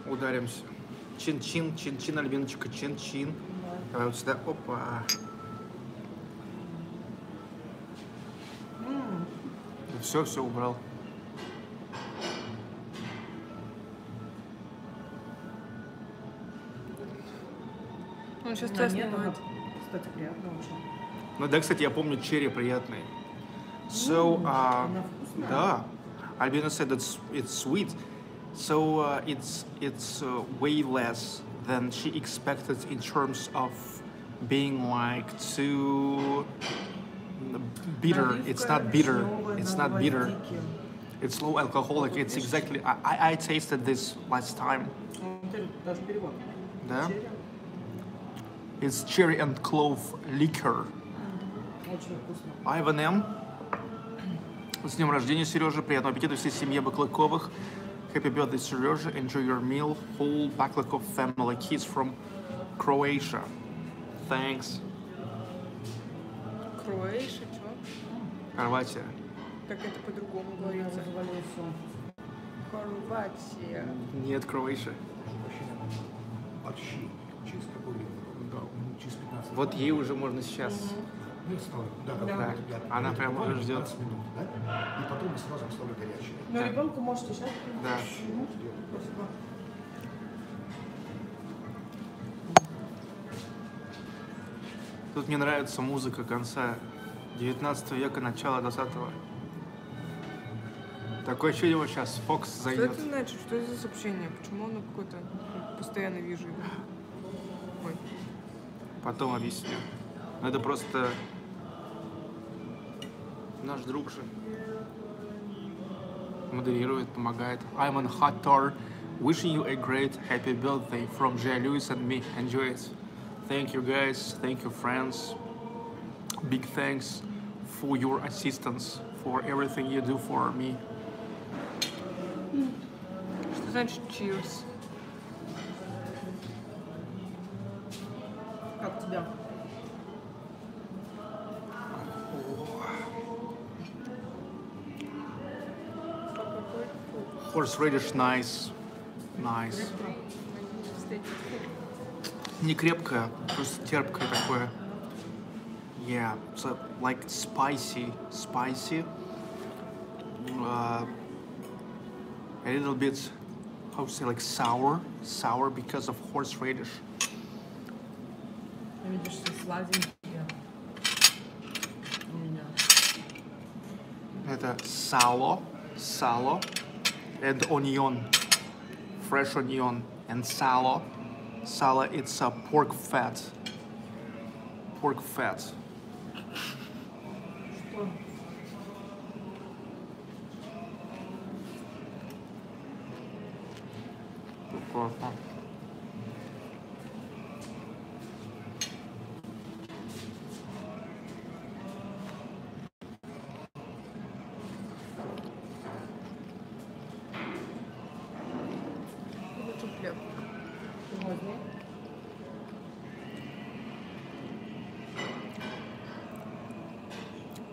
ударимся. Чин-чин, чин-чин, Альбиночка, чин-чин. Давай вот сюда. Опа. Все, все убрал. Он сейчас Да тебя нет, снимает. она, Кстати, приятно очень. Ну да, кстати, я помню, черри приятный. So, uh, Она вкусная. да, Albina said it's it's sweet. So uh, it's it's uh, way less than she expected in terms of being like too bitter. It's not bitter. It's not bitter. It's low alcoholic. It's exactly. I, I, I tasted this last time. Ну, теперь даже перевод. Да? Черри. It's cherry and clove liquor. Очень вкусно. Айвен М. С днем рождения, Сережа. Приятного аппетита всей семье Баклаковых. Happy birthday, Сережа. Enjoy your meal. Whole Baklakov family. Kids from Croatia. Thanks. Кроэйша, чё? Хорватия. Как это по-другому говорится? Хорватия. Нет, Croatia. Борщи. Через какой Вот ей уже можно сейчас. Ну, ставлю. Да, да, Да. Она прямо ждет. 15 минут, да? И потом мы сразу ставлю горячее. Но Да. ребенку можете сейчас. Да. Тут мне нравится музыка конца 19 века, начала 20-го. Такое чудо вот сейчас Фокс Что зайдет. это значит? Что это за сообщение? Почему оно какое-то... Постоянно вижу его. Ой. Потом объясню. Но это просто наш друг же. Модерирует, помогает. I'm on hot tour. Wishing you a great happy birthday from Jay Lewis and me. Enjoy it. Thank you guys. Thank you friends. Big thanks for your assistance, for everything you do for me. Что значит cheers? Какой вкус? Horseradish nice. Nice. Не крепкое, просто терпкое такое. Yeah, so like spicy, spicy. Uh, a little bit, how to say, like sour, sour because of horseradish. Видишь, все сладенькие. У меня. Это сало, сало, and onion, fresh onion, and salo. Salo, it's a pork fat. Pork fat. Что?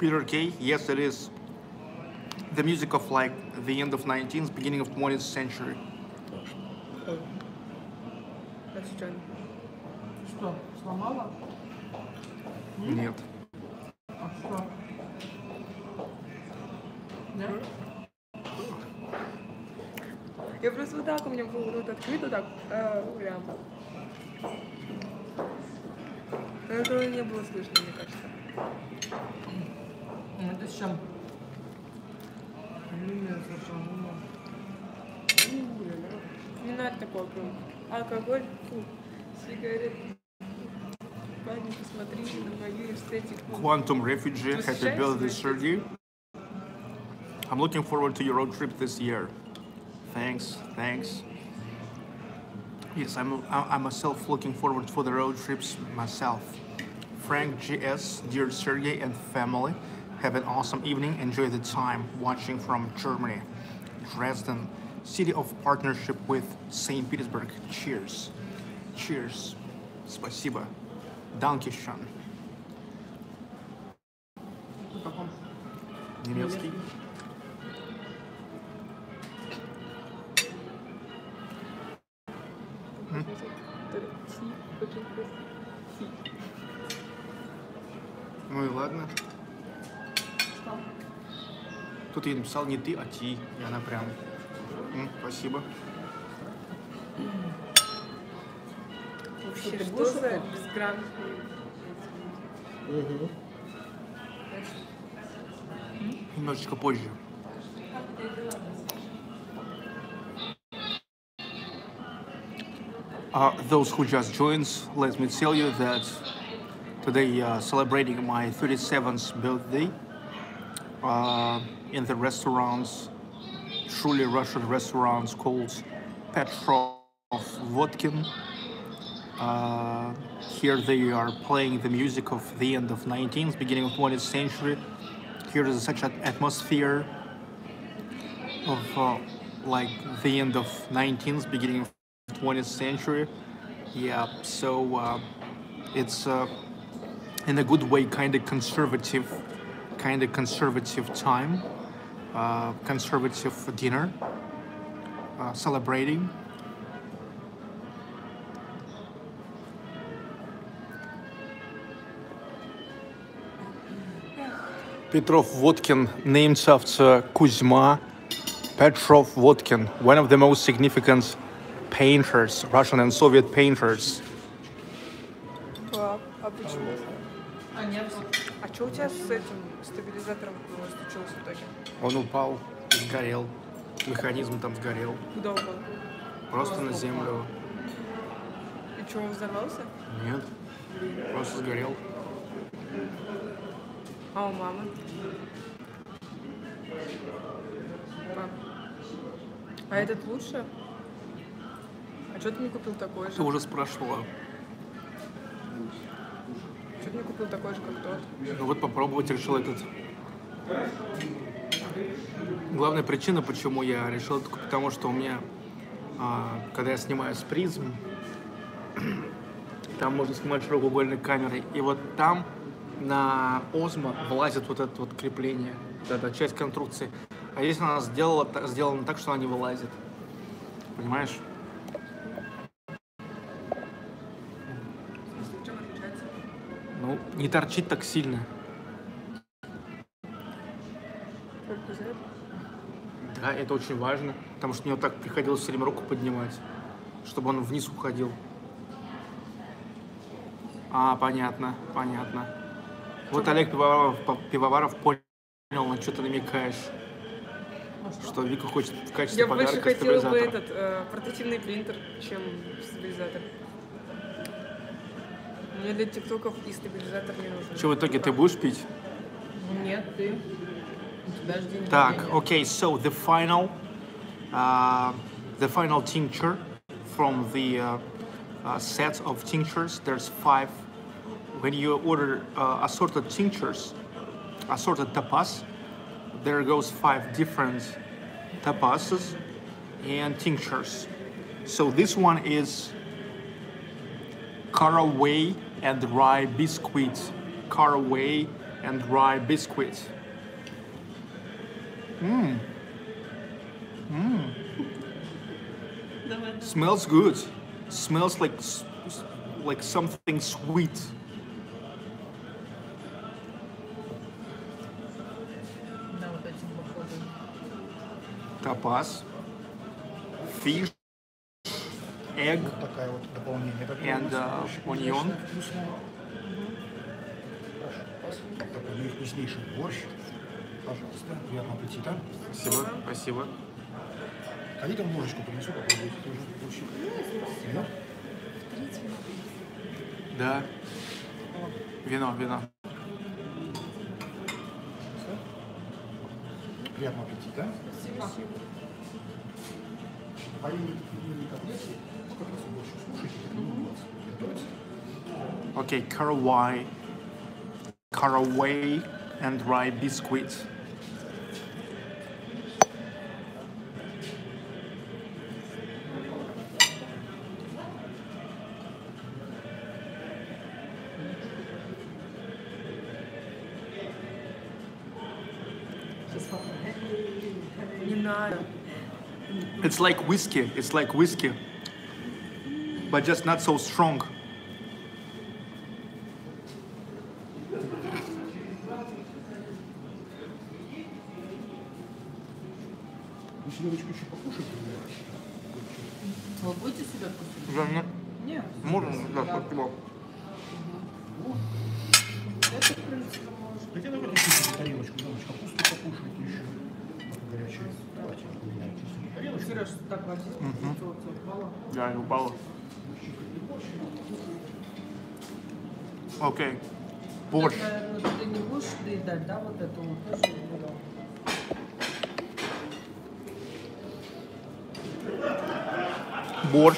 Peter Kay, yes, it is the music of like the end of 19th, beginning of 20th century. А сейчас? Что, сломала? Нет. А что? Нет? Я просто вот так, у меня был рот открыт, вот так, э, Ну, Это с чем? Алюминий зажжённый. Не надо такого прям. Алкоголь, фу, сигарет. Парни, посмотри на мою эстетику. Quantum Refugee, Just happy checks, birthday, значит. Sergey. I'm looking forward to your road trip this year. Thanks, thanks. Yes, I'm, I- I'm myself looking forward for the road trips myself. Frank GS, dear Sergey and family, have an awesome evening. Enjoy the time watching from Germany, Dresden, city of partnership with St. Petersburg. Cheers. Cheers. Спасибо. Dankeschön. В каком? Немецкий. Си, очень красиво. Си. Ну и ладно. Что? Тут я написал не ты, а ти. И она прям. М, спасибо. Вообще, ты что будешь за это? безграмотный? Немножечко позже. Uh, those who just joined, let me tell you that today uh, celebrating my 37th birthday uh, in the restaurants, truly Russian restaurants called Petrov Vodkin. Uh, here they are playing the music of the end of 19th, beginning of 20th century. Here is such an atmosphere of uh, like the end of 19th, beginning of 20th century. Yeah, so uh, it's uh, in a good way kind of conservative, kind of conservative time, uh, conservative dinner, uh, celebrating. Petrov Vodkin, named after Kuzma Petrov Vodkin, one of the most significant painters, Russian and Soviet painters. А, а почему? А, нет. А что у тебя с этим стабилизатором случилось в итоге? Он упал, сгорел, механизм там сгорел, Куда упал? просто на землю. И что, он взорвался? Нет, просто сгорел. А у мамы? Как? А этот лучше? А что ты не купил такой же? Это уже прошло. Что ты не купил такой же, как тот? Ну вот попробовать решил этот. Главная причина, почему я решил это, потому что у меня, а, когда я снимаю с призм, там можно снимать широкоугольной камерой, и вот там на Озмо влазит вот это вот крепление, эта часть конструкции. А если она сделала, сделана так, что она не вылазит? Понимаешь? Ну, не торчит так сильно. Только за это? Да, это очень важно, потому что мне вот так приходилось все время руку поднимать, чтобы он вниз уходил. А, понятно, понятно. Вот Олег Пивоваров, Пивоваров понял, на что ты намекаешь. Что Вика хочет в качестве Я больше подарка хотела бы этот э, портативный принтер, чем стабилизатор. Мне для тиктоков и стабилизатор не нужен. Что в итоге ты будешь пить? Нет, ты. Так, рождения. okay, so the final, uh, the final tincture from the uh, uh, set of tinctures. There's five. When you order uh, assorted tinctures, assorted tapas, there goes five different tapases and tinctures. So this one is caraway and rye biscuit. Caraway and rye biscuit. Mmm. Mmm. Smells good. Smells like like something sweet. Tapas, fish, egg, and uh, onion. Пожалуйста, приятного аппетита. Спасибо, спасибо. Хотите, там ложечку принесу, попробуйте тоже борщик. Нет? Да. Вино, вино. Приятного аппетита. А и не котлеты, ну как раз борщ слушайте, как минут 20 готовится. and rye biscuits. It's like whiskey, it's like whiskey, but just not so strong. Борщ.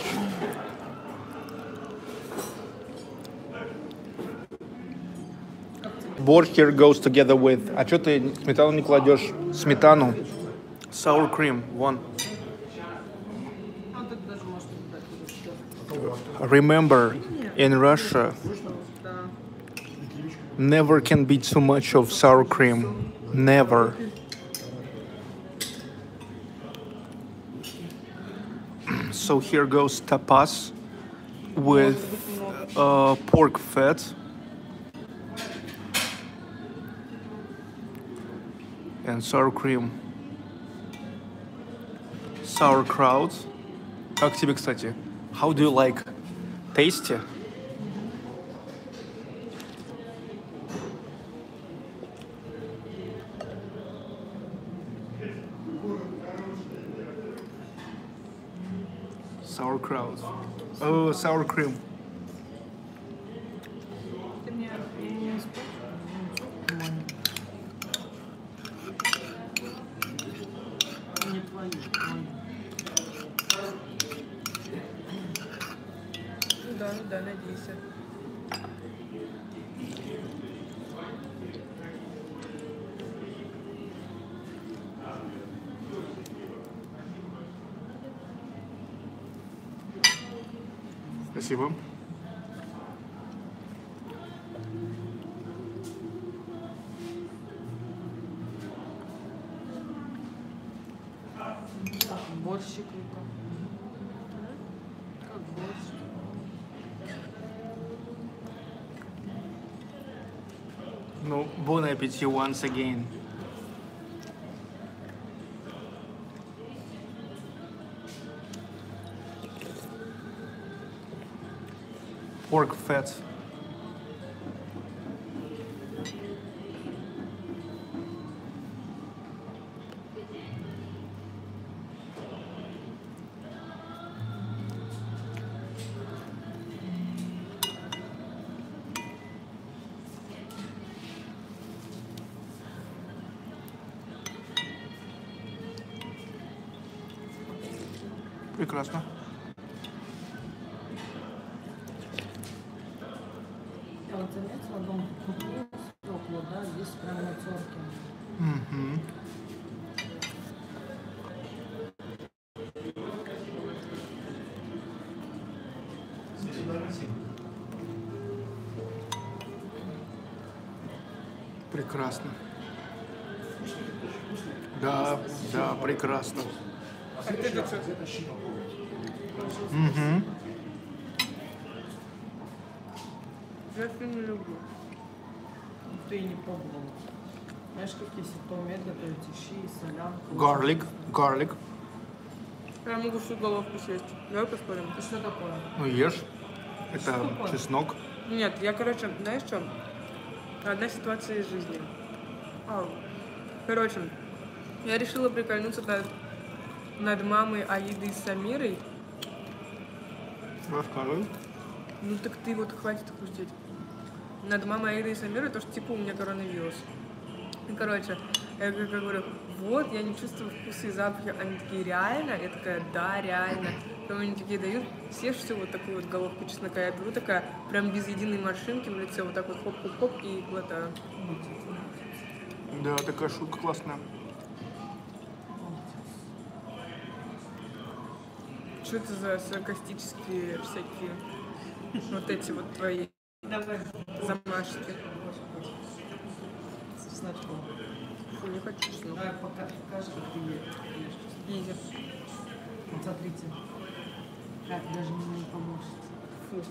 Борщ here goes together with... А что ты сметану не кладешь? Сметану. Sour cream, one. А так даже можно дать Remember, in Russia, Да. never can be too much of sour cream. Never. So here goes tapas with uh, pork fat. And sour cream. Sauerkraut. Как тебе, кстати? How do you like? Tasty? Oh, sour cream. Bon you once again. Pork fat. Прекрасно. А что? Мгм. Я фильм не люблю. Ты и не пробовал. Знаешь, как если умеет готовить ищи, солянку. Гарлик, гарлик. Я могу всю головку съесть. Давай поспорим. Это что такое? Ну ешь. Это такое? чеснок. Нет, я, короче, знаешь что? Одна ситуация из жизни. Ау. Короче, я решила прикольнуться над, над мамой Аиды и Самирой. Расскажи. Ну так ты вот хватит хрустеть. Над мамой Аиды и Самирой, то, что типа у меня коронавирус. И, короче, я как говорю, вот, я не чувствую вкуса и запахи. Они такие, реально? Я такая, да, реально. Потом они такие дают, съешь всю вот такую вот головку чеснока. Я беру такая, прям без единой морщинки в лице, вот так вот хоп-хоп-хоп и глотаю. Да, такая шутка классная. Что это за саркастические всякие вот эти вот твои Давай. замашки? С чесночком. Фу, не хочу чеснок. Давай пока, покажи, как ты ешь. Изи. Вот смотрите. Как даже мне не поможет. Фу,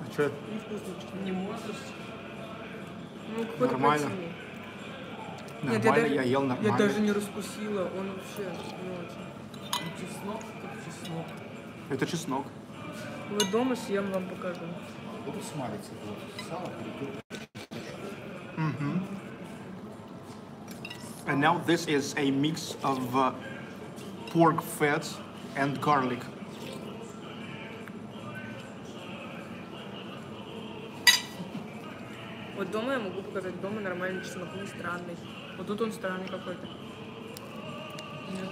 А что? невкусно чеснок. Не можешь? Ну, Нормально. Нормально, Нет, я, даже- ел нормально. Я даже не раскусила, он вообще не очень. Чеснок, как чеснок. Это чеснок. Вы дома съем, вам покажу. Вот и смалится. Вот сало перепёр. And now this is a mix of uh, pork fat and garlic. Вот дома я могу показать, дома нормальный чеснок, не странный. Вот тут он странный какой-то. У меня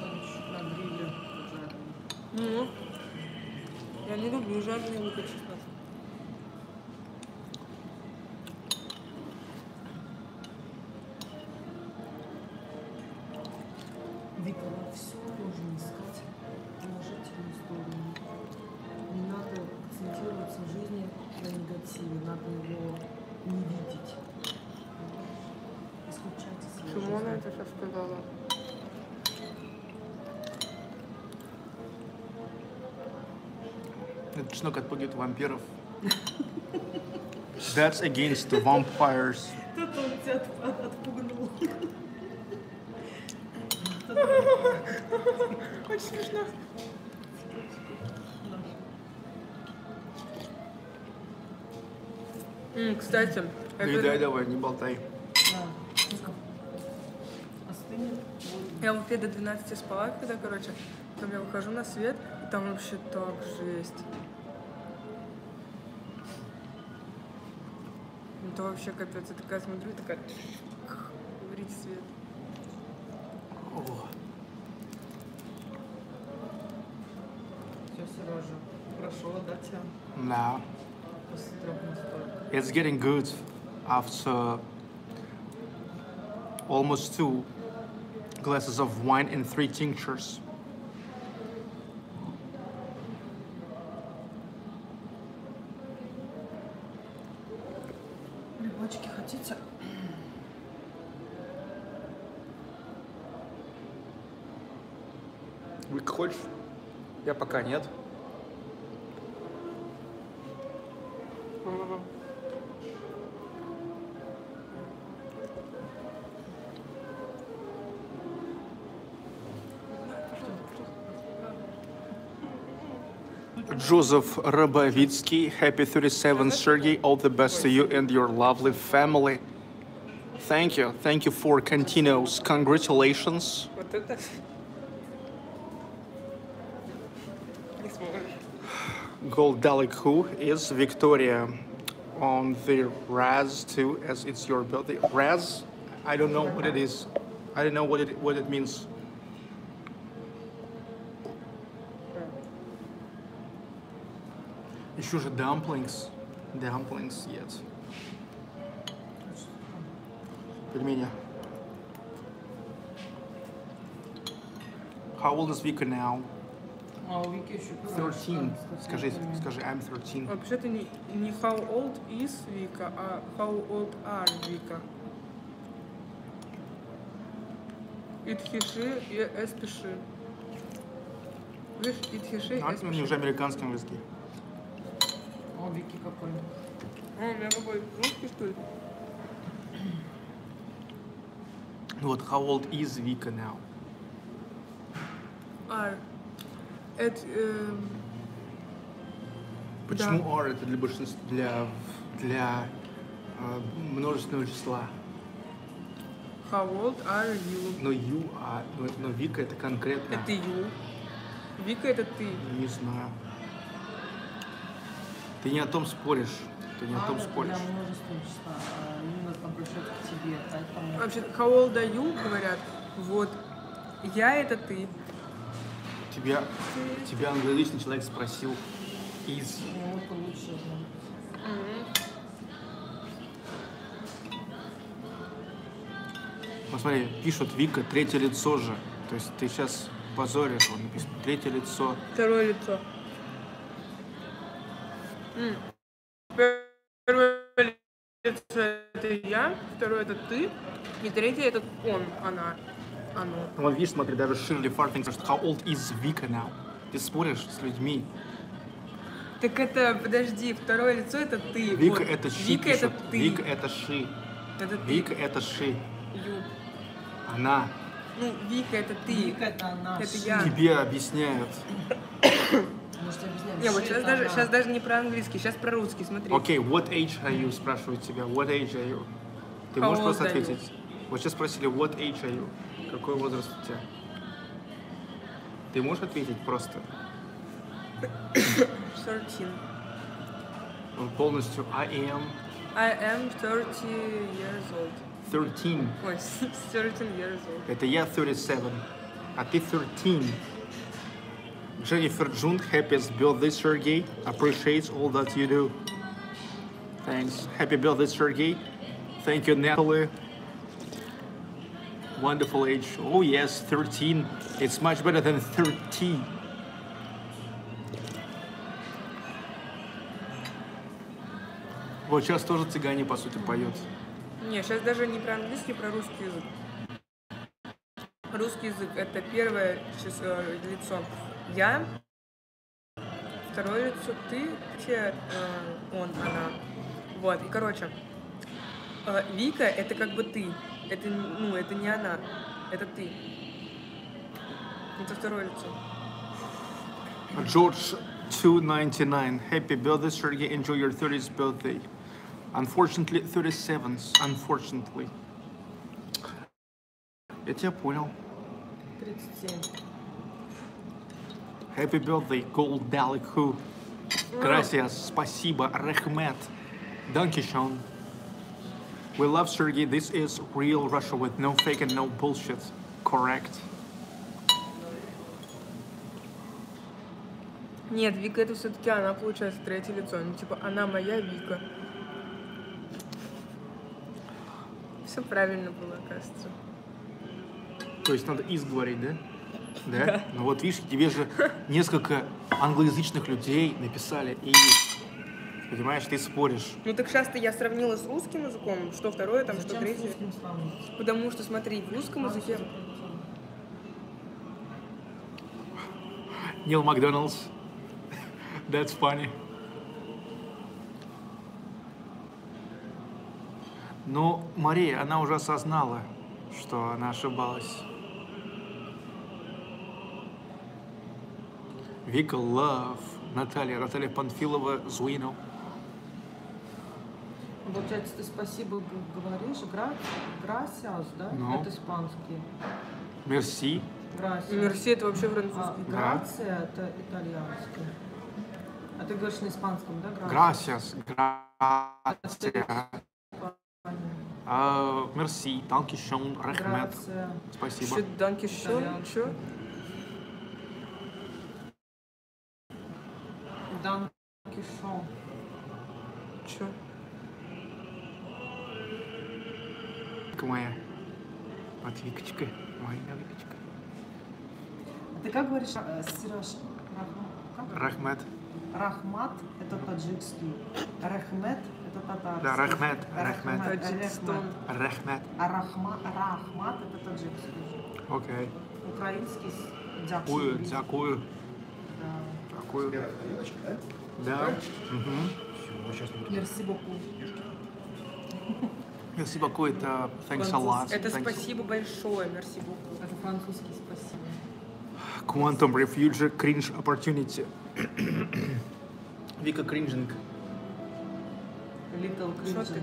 я не люблю жареный лук Чеснок отпугивает вампиров. That's against the vampires. Кто-то он тебя от- отпугнул. Очень смешно. Кстати, когда- давай, не болтай. Вот. я вот до 12 спала, когда, короче, потом я выхожу на свет, и там вообще так жесть. Это вообще капец. Я такая смотрю, и такая... Говорите свет. О, Все, Сережа, прошло, да, тебя? да. После трех настроек. It's getting good after almost two glasses of wine and three tinctures. пока нет. Joseph Rabovitsky, happy 37th Sergey, all the best to you and your lovely family. Thank you, thank you for continuous congratulations. Gold Dalek who is Victoria on the Raz too, as it's your birthday. Raz, I don't know what it is. I don't know what it what it means. Еще же dumplings. Dumplings, yes. Пельмени. How old is Vika now? А у Вики еще 13. Скажи, скажи, I'm 13. Вообще-то не, не how old is Вика, а how old are Вика. Итхиши и эспиши. Видишь, итхиши, А, мне уже эспиши. американский английский. А у Вики какой? А, у меня какой русский, что ли? Ну Вот, how old is Vika now? Are. Это... эм, Почему are это для большинства, для, для э, множественного числа? How old are you? Но you, а, но, но Вика это конкретно. Это you. Вика это ты. Не знаю. Ты не о том споришь. Ты не о том А, споришь. Для множественного числа. а Именно обращаться к тебе. Поэтому Вообще, how old are you, говорят. Вот. Я это ты. Тебя, тебя англоязычный человек спросил из. Посмотри, пишут Вика, третье лицо же. То есть ты сейчас позоришь, он написано третье лицо. Второе лицо. Первое лицо это я, второе это ты, и третье это он, она, оно. Вот видишь, смотри, даже Ширли Фартинг спрашивает, how old is Vika now? Ты споришь с людьми. Так это, подожди, второе лицо это ты. Вика вот. это ши Вика это пишут. ты. Вика это ши. Это ты. Вика это ши. Ю. Она. Ну, Вика это ты. Вика это она. Это я. Тебе объясняют. Может, Не, вот сейчас это даже, сейчас даже не про английский, сейчас про русский, смотри. Окей, what age are you? Спрашивают тебя. What age are you? Ты How можешь просто you? ответить. Вот сейчас спросили, what age are you? Какой возраст у тебя? Ты можешь ответить просто? 13. Он полностью I am I am 30 years old. 13. Ой, 13 years old. Это я 37, а ты 13. Jennifer June, happiest birthday, Sergey. Appreciates all that you do. Thanks. Happy birthday, Sergey. Thank you, Natalie. Wonderful age. Oh yes, 13. It's much better than 30. Вот сейчас тоже цыгане, по сути, поют. Не, сейчас даже не про английский, про русский язык. Русский язык это первое чис- э, лицо я, второе лицо ты, третье э, он, она. Вот, и короче, э, Вика это как бы ты. Это, ну, это не она, это ты. Это второе лицо. George 299. Happy birthday, Sergey. Enjoy your 30th birthday. Unfortunately, 37th. Unfortunately. Я тебя понял. 37. Happy birthday, Gold Dalek Who. Gracias. Спасибо. Рахмет. Dankeschön. We love Sergey. This is real Russia with no fake and no bullshit. Correct. Нет, Вика это все-таки она, получается, третье лицо. Ну, типа, она моя Вика. Все правильно было, кажется. То есть надо из говорить, да? Да? Ну вот видишь, тебе же несколько англоязычных людей написали и Понимаешь, ты споришь. Ну так сейчас-то я сравнила с русским языком, что второе, там, что Зачем с третье. Потому что, смотри, в русском языке... Neil McDonald's. That's funny. Ну, Мария, она уже осознала, что она ошибалась. Вика Лав, Наталья, Наталья Панфилова, Зуино. Получается, ты спасибо говоришь, гра... грасиас, да? Ну. Это испанский. Мерси. Грасиас. Мерси это вообще А, французский. грация это итальянский. А ты говоришь на испанском, да? Gracias. Gracias. А, Мерси. Данкишон. Рахмет. Спасибо. Что, Данки Шон? Итальян. Чё? Вика моя. Вот Викочка. Моя Викочка. А ты как говоришь, э, Сереж? Рахмат? Рахмат – это таджикский. Рахмет – это татарский. Да, Рахмет, Рахмет. Таджикистан. Рахмет. А рахма, Рахмат – это таджикский. Окей. Украинский Дякую, дякую. Да. Дякую. Да? Угу. Все, сейчас мы Мерси боку. Merci beaucoup, это thanks a lot. Это Thanks. спасибо большое, мерси beaucoup. Это французский, спасибо. Quantum Refuge Cringe Opportunity. Вика кринжинг. Little cringing.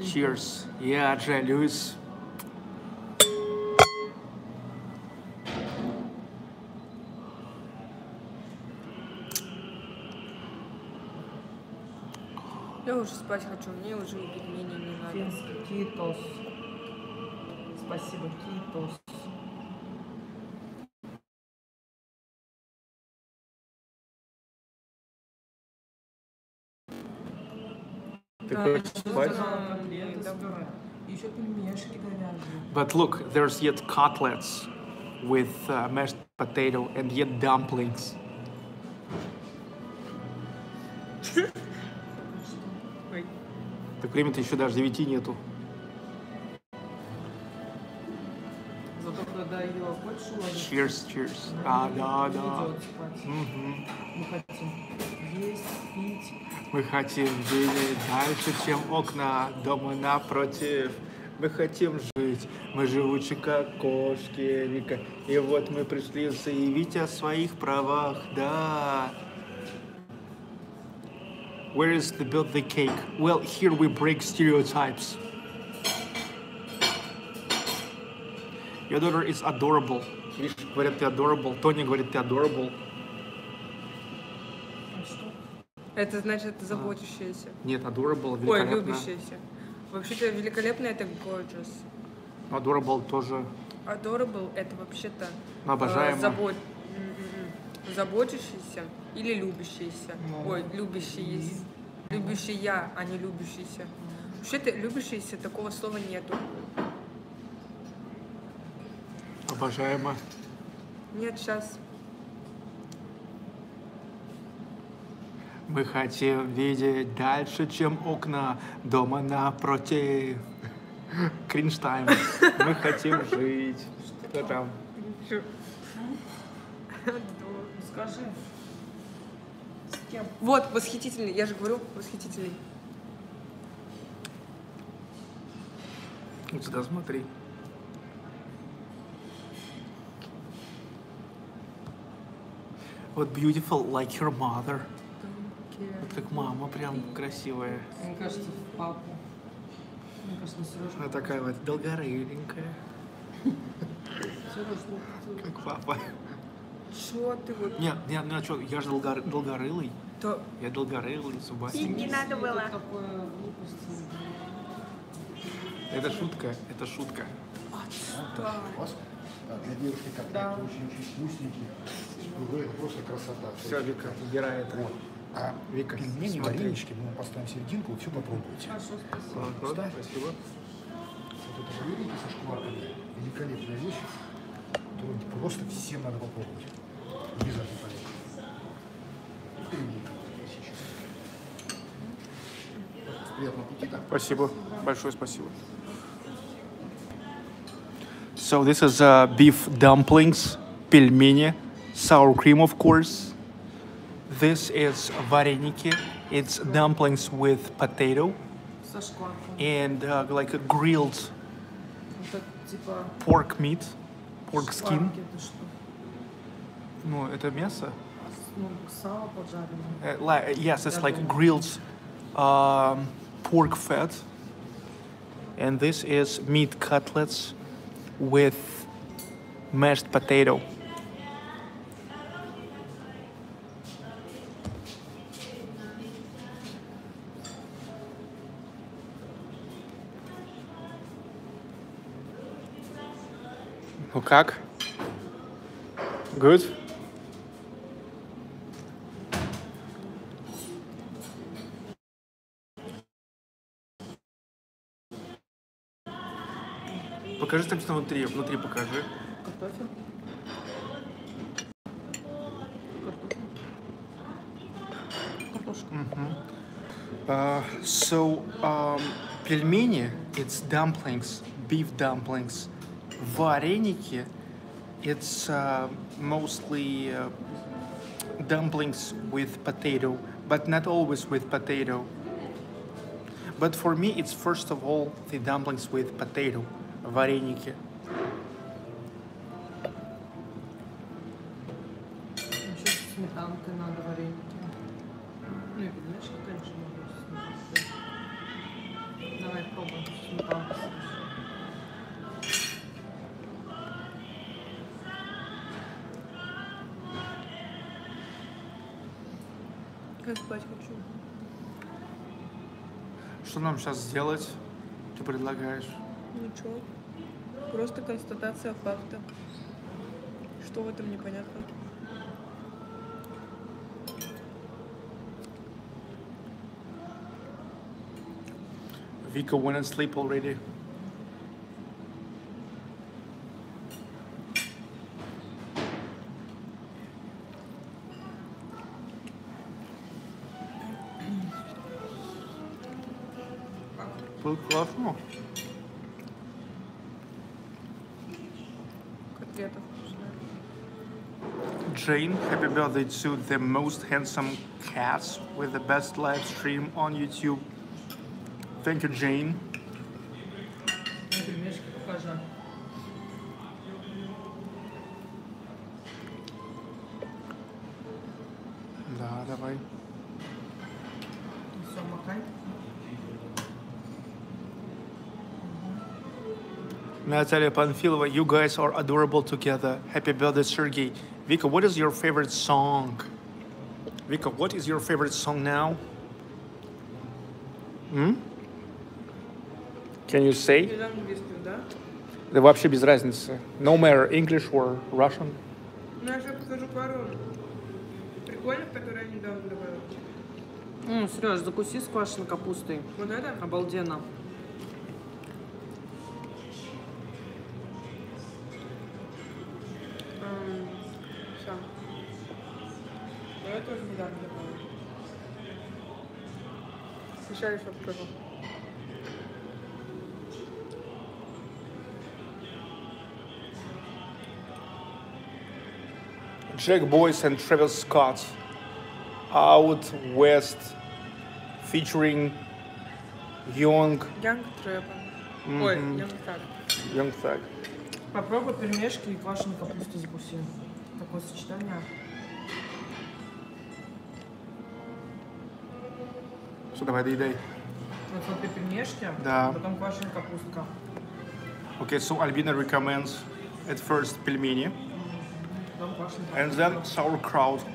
Cheers. Я Джей Льюис. Я уже спать хочу, мне уже и пельмени не надо. Финский китос. Спасибо, китос. Ты Да, хочешь я спать? But look, there's yet cutlets with uh, mashed potato and yet dumplings. Так времени-то еще даже 9 нету. Зато когда ее больше ложишь, Cheers, cheers. А, да, идет да. спать. Мгм. Мы хотим есть, пить. Мы хотим видеть дальше, чем окна дома напротив. Мы хотим жить, мы живучи как кошки, Вика. И вот мы пришли заявить о своих правах, да. Where is the birthday cake? Well, here we break stereotypes. Your daughter is adorable. Видишь, говорят, ты adorable. Тони говорит, ты adorable. А? Это значит заботящаяся. Нет, adorable, Ой, великолепно. любящаяся. Вообще-то великолепно это gorgeous. Adorable тоже Adorable это вообще-то обожаемо. э, забот... заботящийся или любящийся. Ой, любящий. Любящая, а не любящийся. Вообще-то любящийся такого слова нету. обожаемо. Нет, сейчас. Мы хотим видеть дальше, чем окна дома напротив. Кринштайм. Мы хотим жить. Что там? Скажи. С кем? Вот, восхитительный. Я же говорю, восхитительный. Вот сюда смотри. Вот beautiful like her mother. Вот как мама, прям красивая. Мне кажется, в папу. Мне кажется, на Сережу. Она такая вот долгорыленькая, как папа. Чё ты вот... Нет, нет, ну а что, я же долгор- долгорылый. То... Я долгорылый, зубастый. Не надо было. Это. Это шутка, это шутка. А, для девушки котлеты Да. очень-очень вкусненькие. Ой, Это просто красота. Все, Вика, убирай это. Вот. А Вика, пельмени, варенички, мы поставим серединку, все попробуйте. Хорошо, спасибо. Вот, спасибо. Вот это вареники со шкварками, великолепная вещь, которую просто всем надо попробовать. Спасибо, большое спасибо. So this is uh, beef dumplings пельмени, sour cream, of course. This is вареники. It's dumplings with potato Со шкварком. and uh, like a grilled Это типа pork meat, pork skin. шкварки, это что? Ну, это мясо. Ну, сало поджаренное. Uh, like, yes, it's Я like думаю. grilled um, pork fat. And this is meat cutlets with mashed potato. Ну как? Good? Покажи там, что внутри. Внутри покажи. Картофель. Картофель. Картошка. Uh, so, um, пельмени, it's dumplings, beef dumplings. Вареники, it's uh, mostly uh, dumplings with potato, but not always with potato. But for me, it's first of all the dumplings with potato, Вареники. Еще с сметанкой надо вареники. Ну и пельмешки, конечно, могу с сметанкой. Давай пробуем сметанку. Как спать хочу. Что нам сейчас сделать? Ты предлагаешь? Ничего. Просто констатация факта. Что в этом непонятно? Vika went and sleep already. Было классно. Jane, happy birthday to the most handsome cats with the best live stream on YouTube. Thank you, Jane. Пельмешки покажи. Да, давай. Все, макай. Natalia Panfilova, you guys are adorable together. Happy birthday, Sergey. Vika, what is your favorite song? Vika, what is your favorite song now? Hmm? Can you say? Из английских, да? Да вообще без разницы. No matter English or Russian. Ну, я сейчас покажу пару прикольных, которые я недавно добавила. М, Сереж, закуси с квашеной капустой. Вот это? Обалденно. Сейчас еще покажу. Jack Boyce and Travis Scott. Out West featuring Young Янг Трэпа. Ой, Янг Так. Young Thug. Попробуй пельмешки и квашеную капусту закуси. Такое сочетание. Что, давай доедай. Вот смотри, пельмешки, Да. потом квашеная капустка. Okay, so Albina recommends at first пельмени Потом квашеная and then sauerkraut. Просто.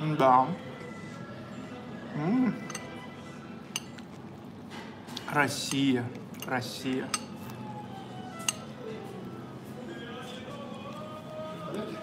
М? Да. М. Россия, Россия.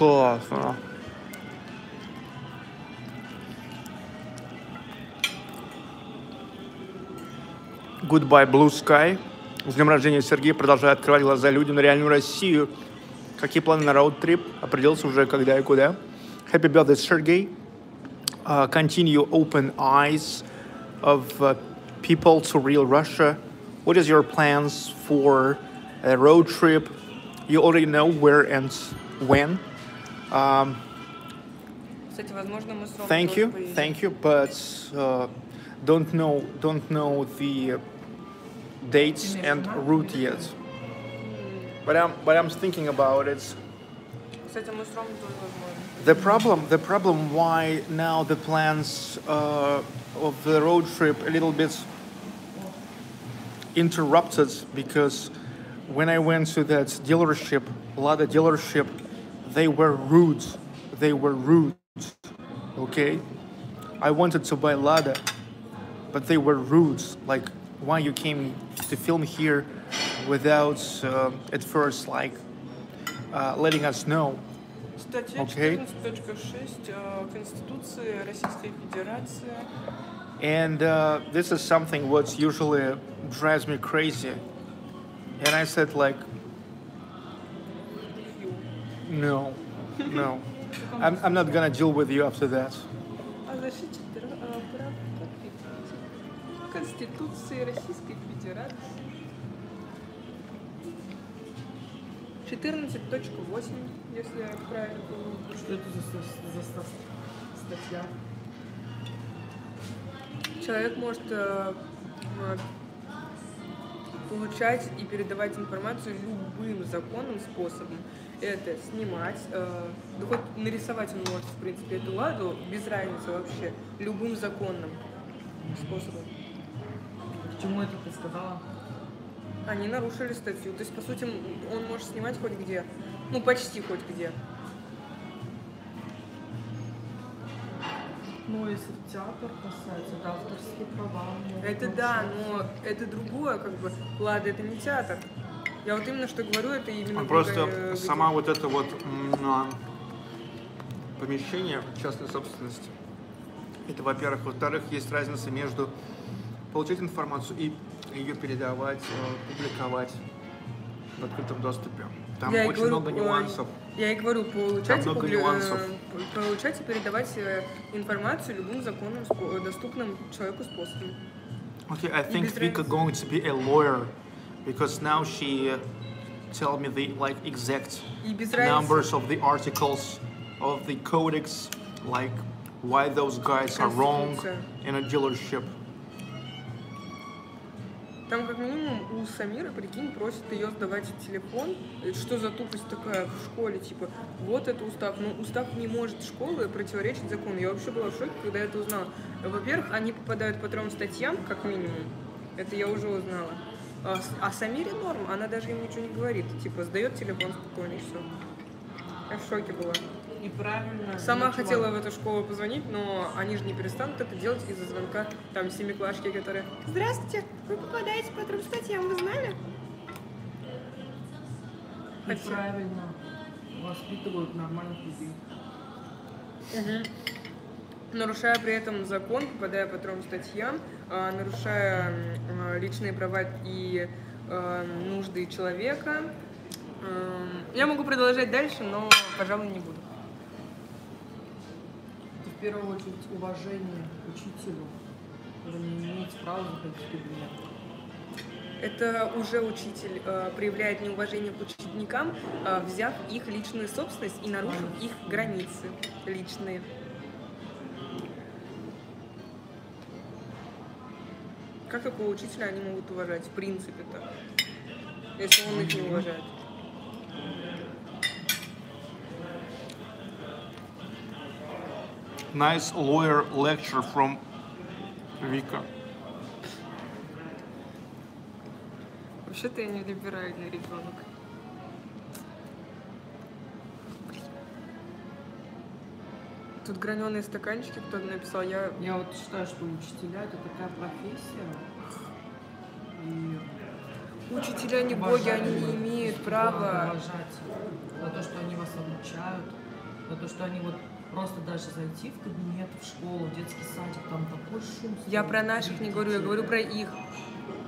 прекрасно. Goodbye, Blue Sky. С днем рождения, Сергей. Продолжаю открывать глаза людям на реальную Россию. Какие планы на роуд-трип? Определился уже, когда и куда. Happy birthday, Sergey. Uh, continue open eyes of uh, people to real Russia. What is your plans for a road trip? You already know where and when. Um, thank you, thank you, but uh, don't know don't know the dates and route yet. But I'm but I'm thinking about it. The problem the problem why now the plans uh, of the road trip a little bit interrupted because when I went to that dealership, a lot of dealership they were rude. They were rude. Okay, I wanted to buy Lada, but they were rude. Like, why you came to film here without uh, at first like uh, letting us know? Статья Окей. 14.6 э, Конституции Российской Федерации. And uh, this is something what usually drives me crazy. And I said like, no, no, I'm, I'm not gonna deal with you after that. О защите тра- э, прав. Конституции Российской Федерации. 14.8, если я правильно помню. Что это за, за ста- статья? Человек может э, э, получать и передавать информацию любым законным способом. Это снимать, э, да хоть нарисовать он может, в принципе, эту ладу, без разницы вообще, любым законным способом. К чему это ты сказала? Они нарушили статью. То есть, по сути, он может снимать хоть где. Ну, почти хоть где. Ну, если театр касается, это авторские права. ну, Это да, но это другое, как бы. Ладно, это не театр. Я вот именно что говорю, это именно... Просто где- сама вот это вот а, помещение частной собственности. Это, во-первых. Во-вторых, есть разница между получать информацию и ее передавать, э, публиковать в открытом доступе. Там Я очень говорю, много нюансов. Я и говорю, получать, и много публи- нюансов. э, получать и передавать э, информацию любым законным, доступным человеку способом. Okay, I think Vika going to be a lawyer because now she uh, tell me the like exact numbers of the articles of the codex, like why those guys are wrong in a dealership. Там как минимум у Самира, прикинь, просит ее сдавать телефон. Это Что за тупость такая в школе? Типа, вот это устав. Но устав не может школы противоречить закону. Я вообще была в шоке, когда это узнала. Во-первых, они попадают по трем статьям, как минимум. Это я уже узнала. А, а Самире норм, она даже им ничего не говорит. Типа, сдает телефон спокойно и все. Я в шоке была. И правильно. Сама нечего- хотела в эту школу позвонить, но они же не перестанут это делать из-за звонка там семиклашки, которые «Здравствуйте, вы попадаете по трем статьям, вы знали?» И Хотя- правильно воспитывают нормальных людей. Нарушая при этом закон, попадая по трем статьям, а, нарушая а, личные права и а, нужды человека. М, Я могу продолжать дальше, но, пожалуй, не буду. Это в первую очередь уважение к учителю. Вы не имеете права заходить в кабинет. Это уже учитель э, проявляет неуважение к ученикам, э, взяв их личную собственность и нарушив их границы личные. Как такого учителя они могут уважать, в принципе-то, если он их не уважает? Nice lawyer lecture from Vika. Вообще-то я не либеральный ребенок. Тут граненые стаканчики кто-то написал. Я Я вот считаю, что учителя это такая профессия. И учителя не боги, они не имеют права. уважать за то, что они вас обучают, за то, что они вот просто даже зайти в кабинет, в школу, в детский садик, там такой шум. Я про наших не говорю, я говорю про их.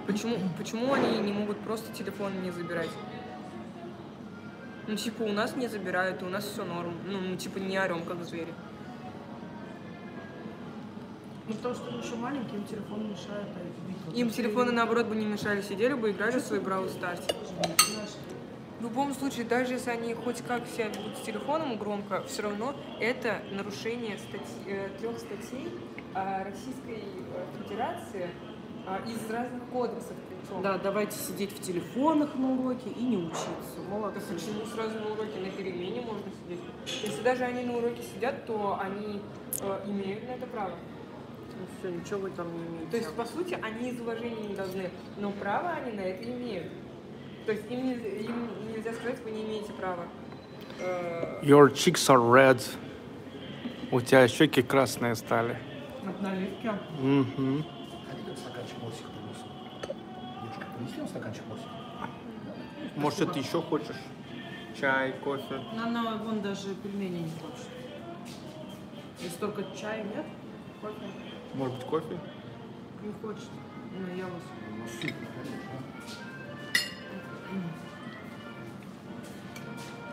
Почему, почему они не могут просто телефон не забирать? Ну, типа, у нас не забирают, и у нас все норм. Ну, мы, типа, не орем, как звери. Ну, потому что они еще маленькие, им телефон мешает, а. Им телефоны, наоборот, бы не мешали, сидели бы, играли в свой Старс. Знаешь, В любом случае, даже если они хоть как себя ведут с телефоном громко, все равно это нарушение статьи, трех статей а, Российской э, Федерации а, из разных кодексов причем. Да, давайте сидеть в телефонах на уроке и не учиться. Так Молодцы. почему сразу на уроке на перемене можно сидеть? Если даже они на уроке сидят, то они э, имеют на это право. Ну, все, ничего вы там не имеете. То есть, по сути, они из уважения не должны, но право они на это имеют. То есть им, не- им нельзя сказать, вы не имеете права. Э, Your cheeks are red. У тебя щеки красные стали. От наливки. Мгм. Хотите стаканчик морсика принесу? Девушка, принесли вам стаканчик морсика? Может, ты еще хочешь? Чай, кофе? Она вон даже пельмени не хочет. Если только чая нет, кофе Может быть, кофе? не хочет. Наелась. Ну, супер, конечно.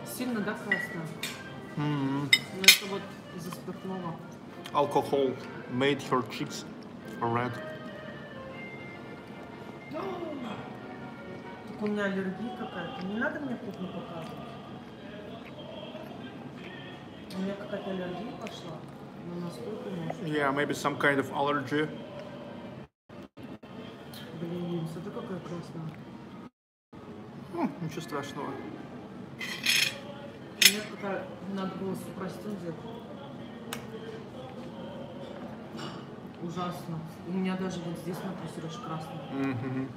Сильно, да, красная? Мгм. Но это вот из-за спиртного. Alcohol made your cheeks red. Так у меня аллергия какая-то. Не надо мне кухню показывать. У меня какая-то аллергия пошла. Yeah, maybe some kind of allergy. Блин, смотри, какая красная. Ну, ничего страшного. Меня какая... Надо было супрастин взять. Ужасно. У меня даже вот здесь на сереж красная. Мгм.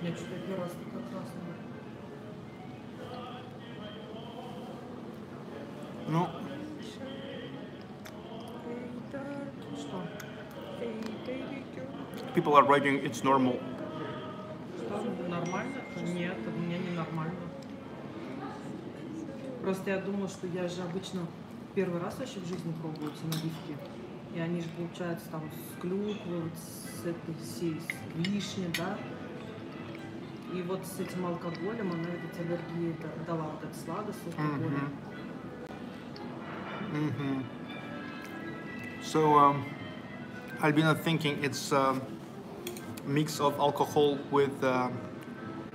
У меня что-то первый раз такая красная. People are writing it's normal. Что, нормально? Нет, у меня не нормально. Просто я думала, что я же обычно первый раз вообще в жизни пробую эти наливки. И они же, получается, там с клюквой, вот с этой всей, с вишней, да. И вот с этим алкоголем она ведь аллергии да- дала вот этот сладость с алкоголем. hmm So, um, Albina thinking it's a mix of alcohol with uh,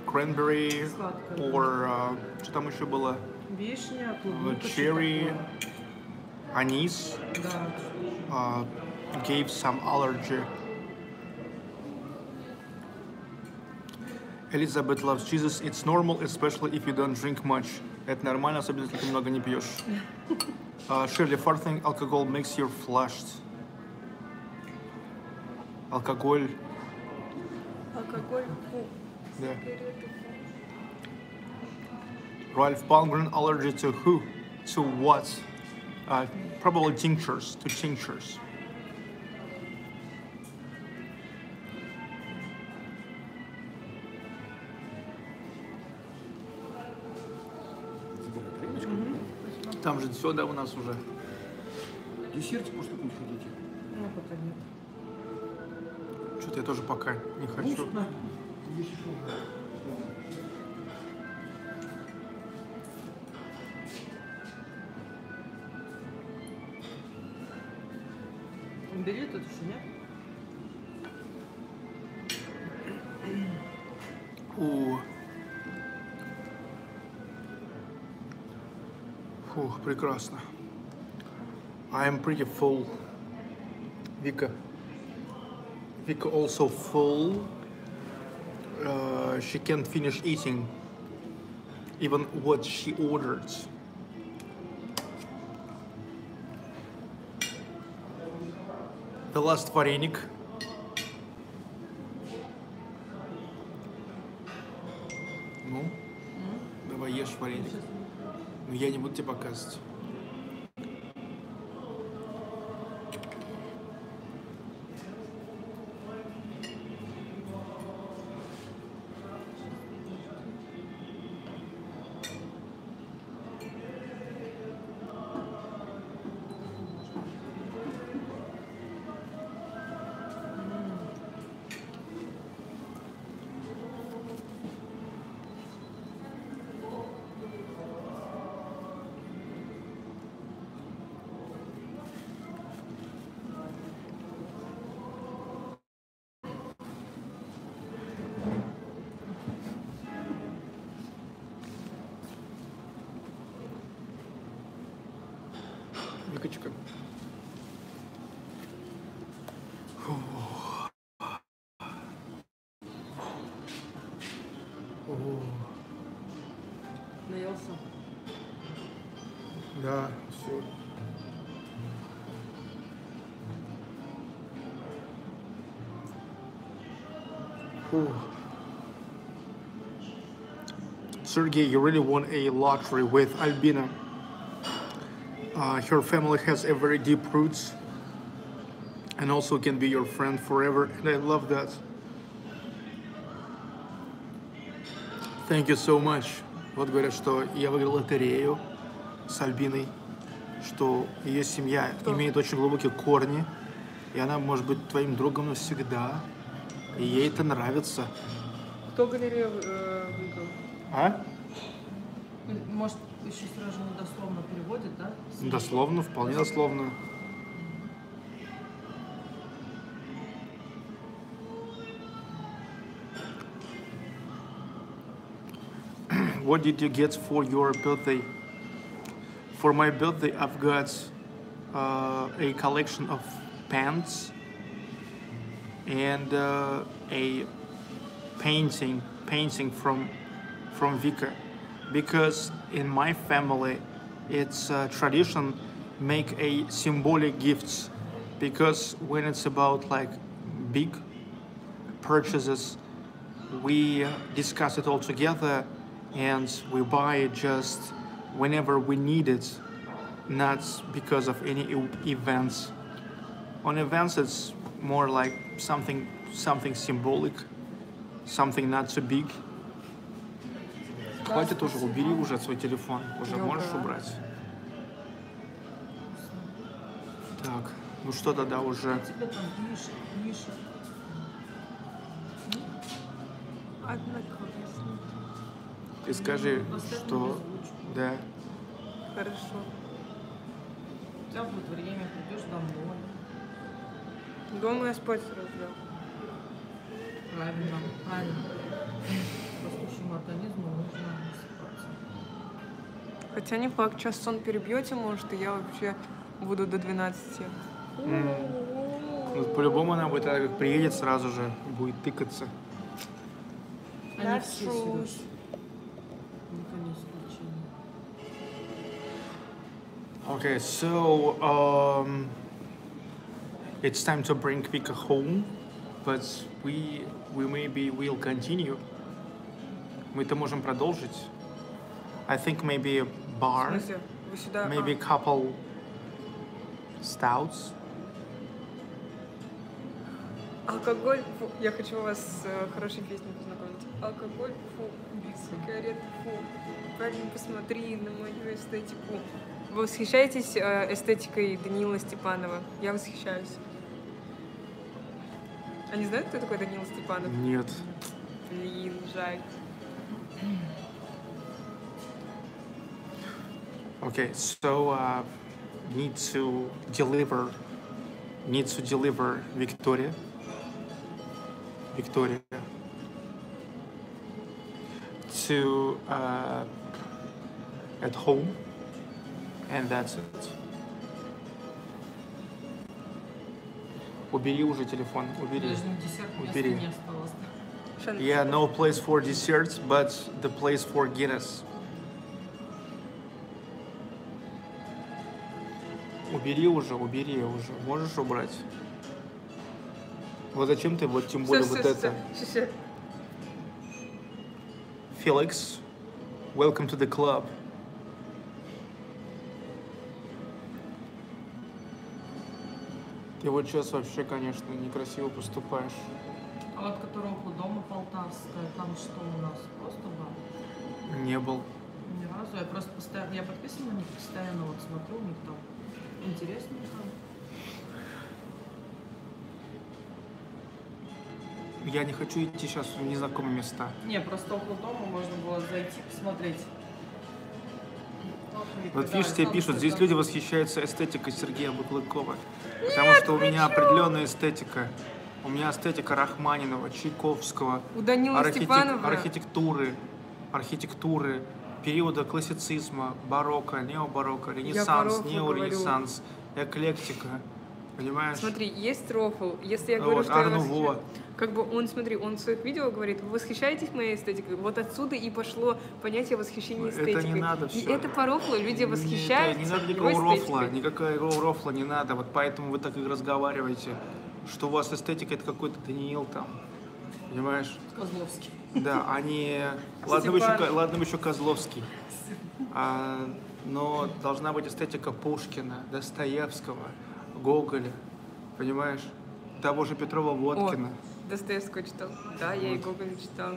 cranberry Сладкое. or uh, что там еще было? Вишня, клубника, что cherry. такое. Anise Да. uh, gave some allergy. Elizabeth loves Jesus. It's normal, especially if you don't drink much. Это нормально, особенно если ты много не пьешь. Uh, Shirley farting alcohol makes you flushed. Алкоголь, Алкоголь, фу, да. сигареты. Ralph Palmgren allergy to who? To what? Uh, probably tinctures, to tinctures. Там же все, да, у нас уже. Десертик, может, какой-нибудь хотите? Ну, пока нет. Что-то я тоже пока не хочу. Бери тут еще, нет? У. Фух, прекрасно. I am pretty full. Vika. Vika also full. Uh, she can't finish eating even what she ordered. The last вареник. Ну, давай ешь вареник. Но я не буду тебе показывать. Sergey, you really want a luxury with Albina. Uh, her family has a very deep roots and also can be your friend forever, and I love that. Thank you so much. Вот говорят, что я выиграл лотерею с Альбиной, что ее семья имеет очень глубокие корни, и она может быть твоим другом навсегда, и ей это нравится. Кто галерею э? А? Может, еще сразу же недословно переводит, да? Дословно, вполне дословно. what did you get for your birthday? For my birthday, I've got uh, a collection of pants and uh, a painting, painting from from Vika, because in my family, it's a tradition make a symbolic gifts, because when it's about like big purchases, we discuss it all together and we buy it just whenever we need it, not because of any events. On events, it's more like something something symbolic, something not so big. Хватит уже, убери уже свой телефон. Уже Ну можешь убрать? Так, ну что тогда уже? Тебе там пишет, пишет. Одноклассники. Ты скажи, что... Да. Хорошо. У тебя будет время, придешь домой. Дома я спать сразу. Правильно, правильно. Растущему организму нужно высыпаться. Хотя не факт, сейчас сон перебьете, может, и я вообще буду до 12. Ну, по-любому она будет, так как приедет, сразу же будет тыкаться. Они все. Сереж. Okay, so um, it's time to bring Vika home, but we we maybe will continue. Мы-то можем продолжить. I think maybe a В bar, смысле? Вы сюда... а, maybe a couple stouts. Алкоголь, фу, я хочу вас с э, хорошей песней познакомить. Алкоголь, фу, сигареты, фу. Парень, посмотри на мою эстетику. Вы восхищаетесь э, эстетикой Данила Степанова? Я восхищаюсь. А не знают, кто такой Данила Степанов? Нет. Блин, жаль. Okay, so uh, need to deliver, need to deliver Victoria. Victoria to uh, at home, and that's it. Убери уже телефон, убери. Даже на десерт места Убери. не осталось. Шан- Yeah, no place for desserts, but the place for Guinness. Убери уже, убери уже. Можешь убрать? Вот зачем ты вот тем более Всё, вот всё, это? Felix, welcome to the club. Ты вот сейчас вообще, конечно, некрасиво поступаешь. А вот который около дома Полтавская, там что у нас? Просто бар? Не был. Ни разу. Я просто постоянно, я подписана на них постоянно, вот смотрю, у них там интересненько. Я не хочу идти сейчас в незнакомые места. Не, просто около дома можно было зайти посмотреть. Вот видишь, тебе пишут, здесь люди восхищаются эстетикой Сергея Баклыкова. Потому что у меня определенная эстетика. У меня эстетика Рахманинова, Чайковского, У Данила архитек- Степанова... архитектуры, архитектуры, периода классицизма, барокко, необарокко, ренессанс, неоренессанс, эклектика. Понимаешь? Смотри, есть рофл. Если я говорю, вот, что я Арнуво. восхищаюсь- Как бы он, смотри, он в своих видео говорит, вы восхищаетесь моей эстетикой? Вот отсюда и пошло понятие восхищения Это эстетикой. не надо И всё. это по рофлу люди Не- восхищаются Не, надо его никакого рофла, никакого рофла не надо. Вот поэтому вы так и разговариваете, что у вас эстетика это какой-то Даниил там. Понимаешь? Козловский. Да, они... Ладно, бы еще, ладно бы еще Козловский. А, но должна быть эстетика Пушкина, Достоевского, Гоголя. Понимаешь? Того же Петрова Водкина. О, Достоевского читал. Да, я и Гоголя читал.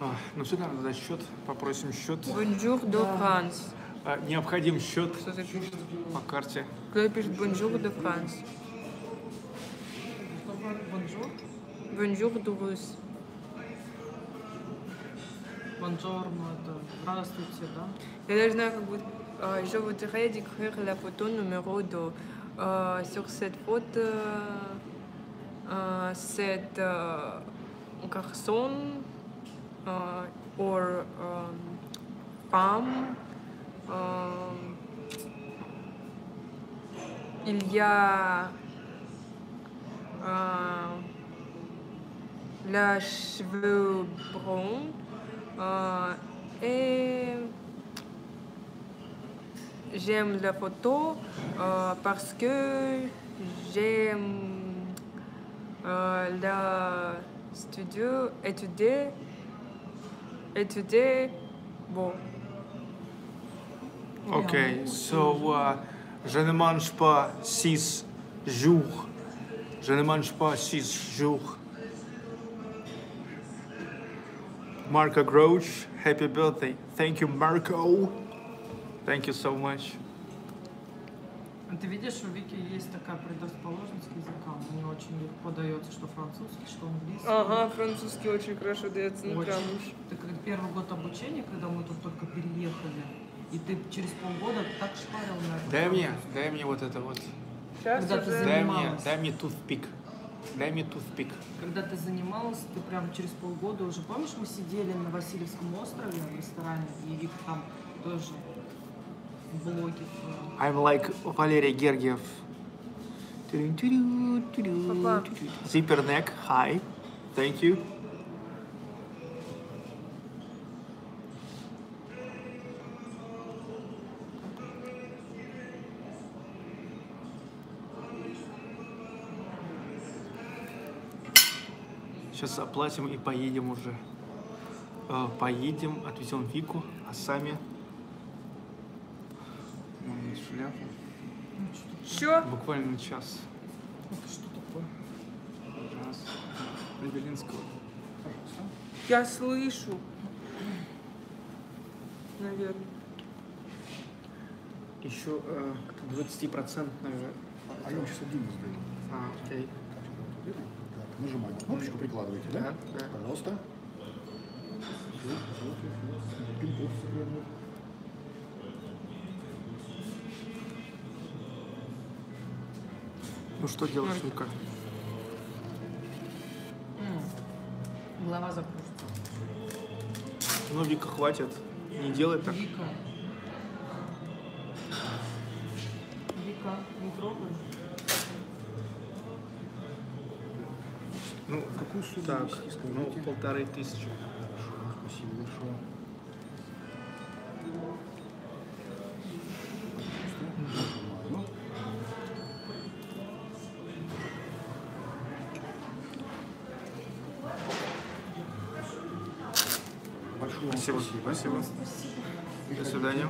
А, ну сюда надо дать счет, попросим счет. Bonjour de France. А, необходим счет Что за пишет? по карте. Кто пишет Bonjour de France? Бонжур. Bonjour de Russe. Бонжорно, это здравствуйте, да? Я даже знаю, как будет. Euh, Je voudrais décrire la photo numéro 2. Euh, sur cette photo, euh, cet euh, garçon euh, ou euh, femme, euh, il y a euh, la cheveux bruns euh, et j'aime la photo euh, parce que j'aime euh, la studio étudier étudier bon Ok, so uh, je ne mange pas six jours. Je ne mange pas six jours. Marco Groach, happy birthday. Thank you, Marco. Thank you so much. А Ты видишь, у Вики есть такая предрасположенность к языкам. Мне очень легко дается, что французский, что английский. ага французский очень хорошо дается ну Очень. прям уж Ты как первый год обучения, когда мы тут только переехали, и ты через полгода так шпарил на это. Дай мне, дай мне вот это вот. Сейчас Когда ты уже Дай мне, Занималась. дай мне toothpick. Дай мне toothpick. Когда ты занималась, ты прям через полгода уже, помнишь, мы сидели на Васильевском острове в ресторане, и Вика там тоже блоги. I'm like Валерий Гергиев. Zipper neck, hi. Thank you. Сейчас оплатим и поедем уже. Э, Поедем, отвезем Вику, а сами... Шляпу. что Буквально на час. Это что такое? Раз. Я слышу наверное Еще э, 20-процентную... А я сейчас один сделаю. А, окей. Так, нажимаем кнопочку, прикладываете, да? Да. Пожалуйста. Ну что делать, Вика? М, Голова закружится. Ну, Вика, хватит. Не делай так. Вика. Вика, не трогай. Ну, Какую сумму так, внести, ну, полторы тысячи. Спасибо большое. Большое вам Спасибо, спасибо. спасибо. До свидания.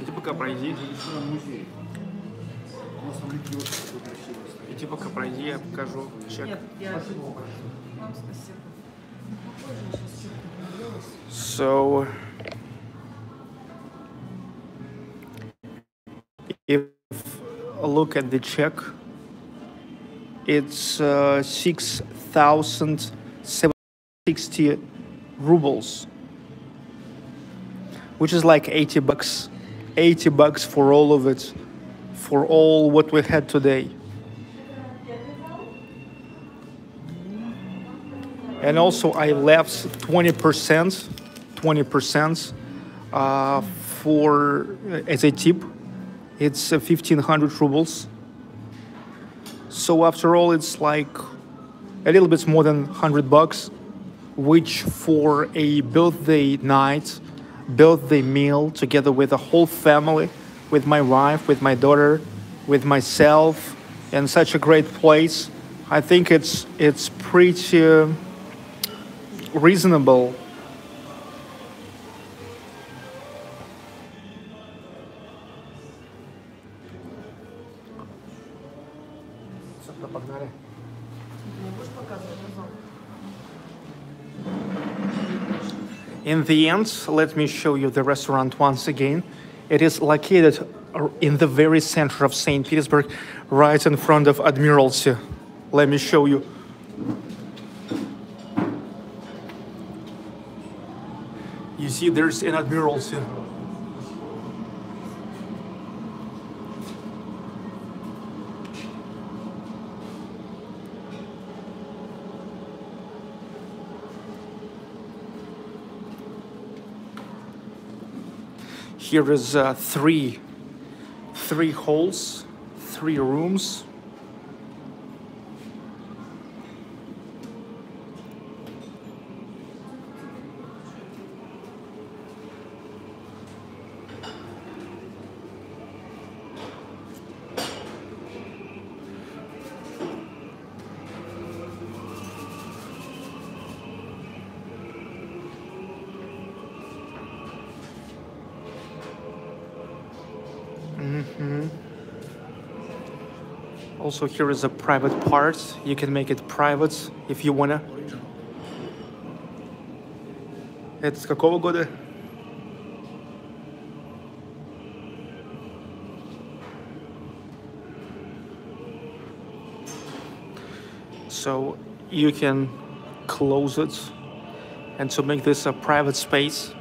Иди пока пройди. стоит. Иди пока пройди, я покажу чек. Нет, я... Вам спасибо. Сейчас So, if look at the check, it's uh, 6,760 rubles, which is like 80 bucks. 80 bucks for all of it, for all what we had today. And also, I left 20%, 20% uh, for as a tip. It's uh, 1500 rubles. So after all, it's like a little bit more than 100 bucks, which for a birthday night, birthday meal together with the whole family, with my wife, with my daughter, with myself in such a great place. I think it's it's pretty uh, reasonable. In the end, let me show you the restaurant once again. It is located in the very center of St. Petersburg, right in front of Admiralty. Let me show you. You see, there's an Admiralty. Here is uh, three, three halls, three rooms. Also, here is a private part. You can make it private if you wanna. Это с какого года? So you can close it and to make this a private space.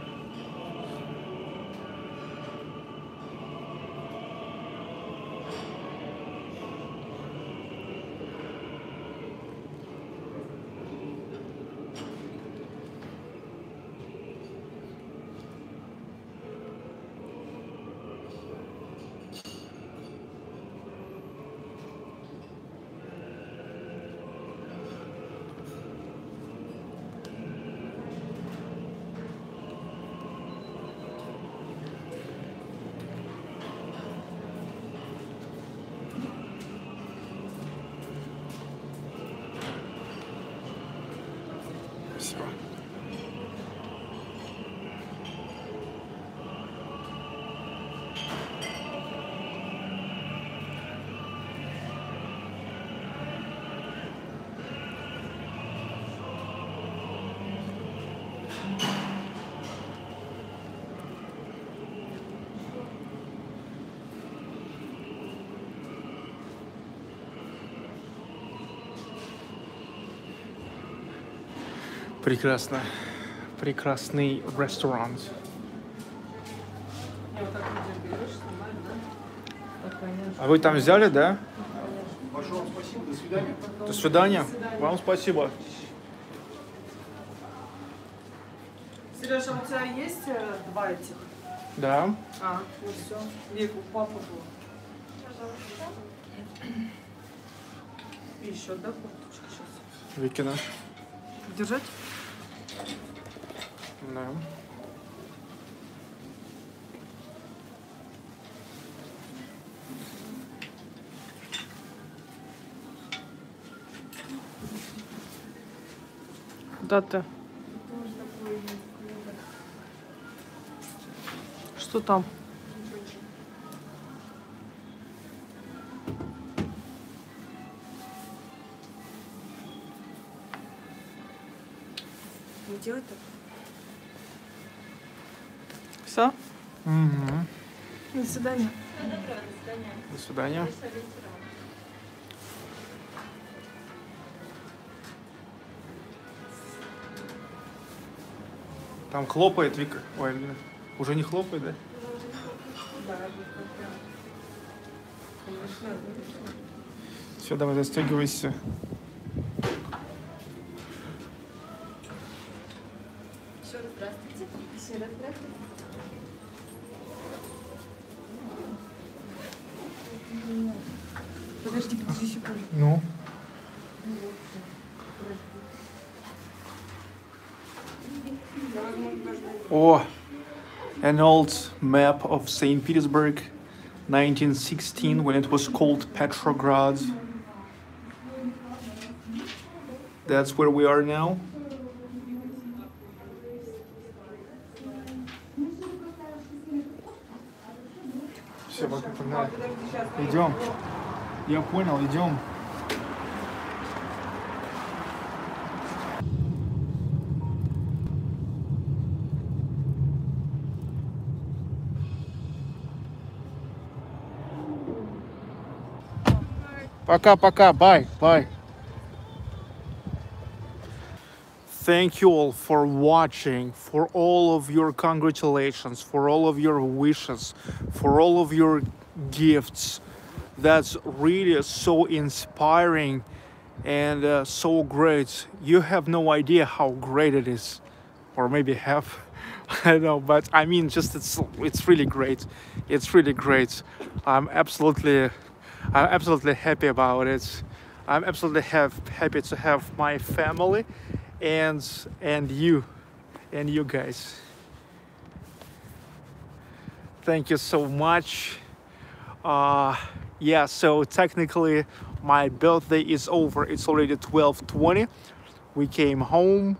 Прекрасно. Прекрасный ресторан. А вы там взяли, да? Большое вам спасибо, до свидания. До свидания. До свидания. Вам спасибо. Сережа, у тебя есть э, два этих? Да. А, вот все. Вик, у папы было. И еще, да, курточка сейчас? Викина. Держать? Да. Да ты. Что там? До свидания. До свидания. Там хлопает Вика. Ой, уже не хлопает, да? Все, давай застегивайся. an old map of St. Petersburg, 1916, when it was called Petrograd. That's where we are now. Все, пока, погнали. Идем. Я понял, идем. Пока-пока, bye, bye. Thank you all for watching, for all of your congratulations, for all of your wishes, for all of your gifts. That's really so inspiring and uh, so great. You have no idea how great it is, or maybe have. I don't know, but I mean, just it's it's really great. It's really great. I'm absolutely, I'm absolutely happy about it. I'm absolutely have, happy to have my family, and and you, and you guys. Thank you so much. Uh, yeah, so technically my birthday is over. It's already 12:20. We came home.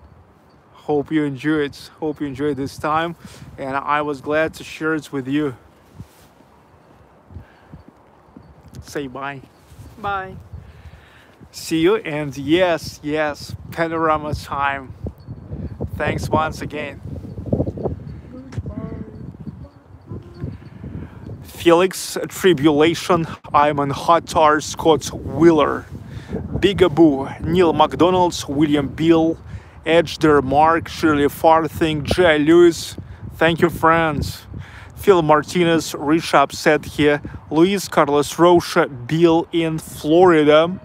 Hope you enjoyed. Hope you enjoyed this time, and I was glad to share it with you. Say bye. Bye. See you, and yes, yes, panorama time. Thanks once again. Felix Tribulation, Iman Hatar, Scott Wheeler, Bigaboo, Neil McDonald's, William Beal, Edge Mark, Shirley Farthing, Jay Lewis. Thank you, friends. Phil Martinez, Rich Upset here, Luis Carlos Rocha, Bill in Florida.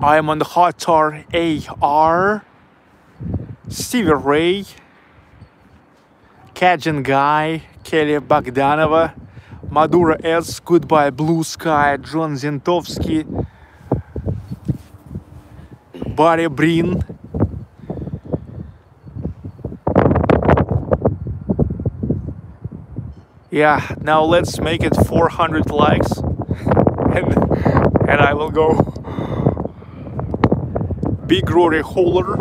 I'm on the Hatar AR, Stevie Ray, Cajun Guy, Kelly Bogdanova, Madura S, Goodbye Blue Sky, John Zintovsky, Barry Brin, Yeah, now let's make it 400 likes and, and I will go. Big Rory Holler.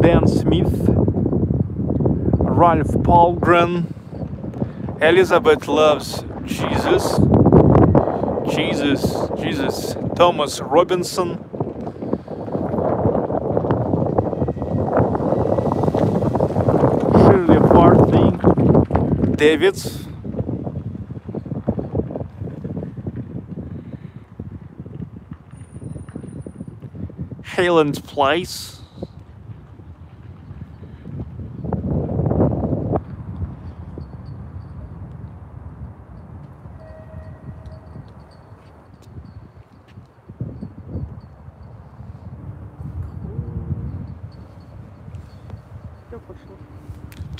Dan Smith, Ralph Palgren, Elizabeth loves Jesus, Jesus, Jesus, Thomas Robinson, Shirley Farthing, Davids. Hayland Place.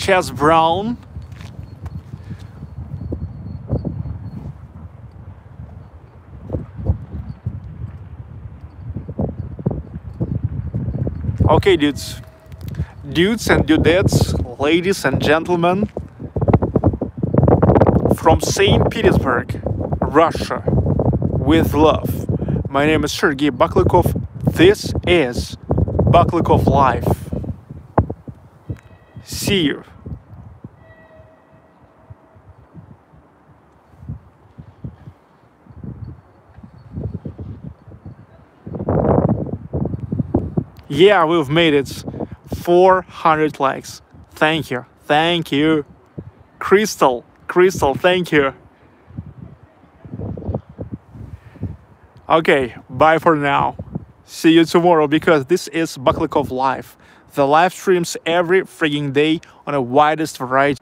Chess Brown. Okay, dudes. Dudes and dudettes, ladies and gentlemen, from St. Petersburg, Russia, with love. My name is Sergey Baklikov. This is Baklikov Life. See you. Yeah, we've made it. 400 likes. Thank you. Thank you. Crystal, Crystal, thank you. Okay, bye for now. See you tomorrow because this is Baklikov Live. the live streams every freaking day on a widest variety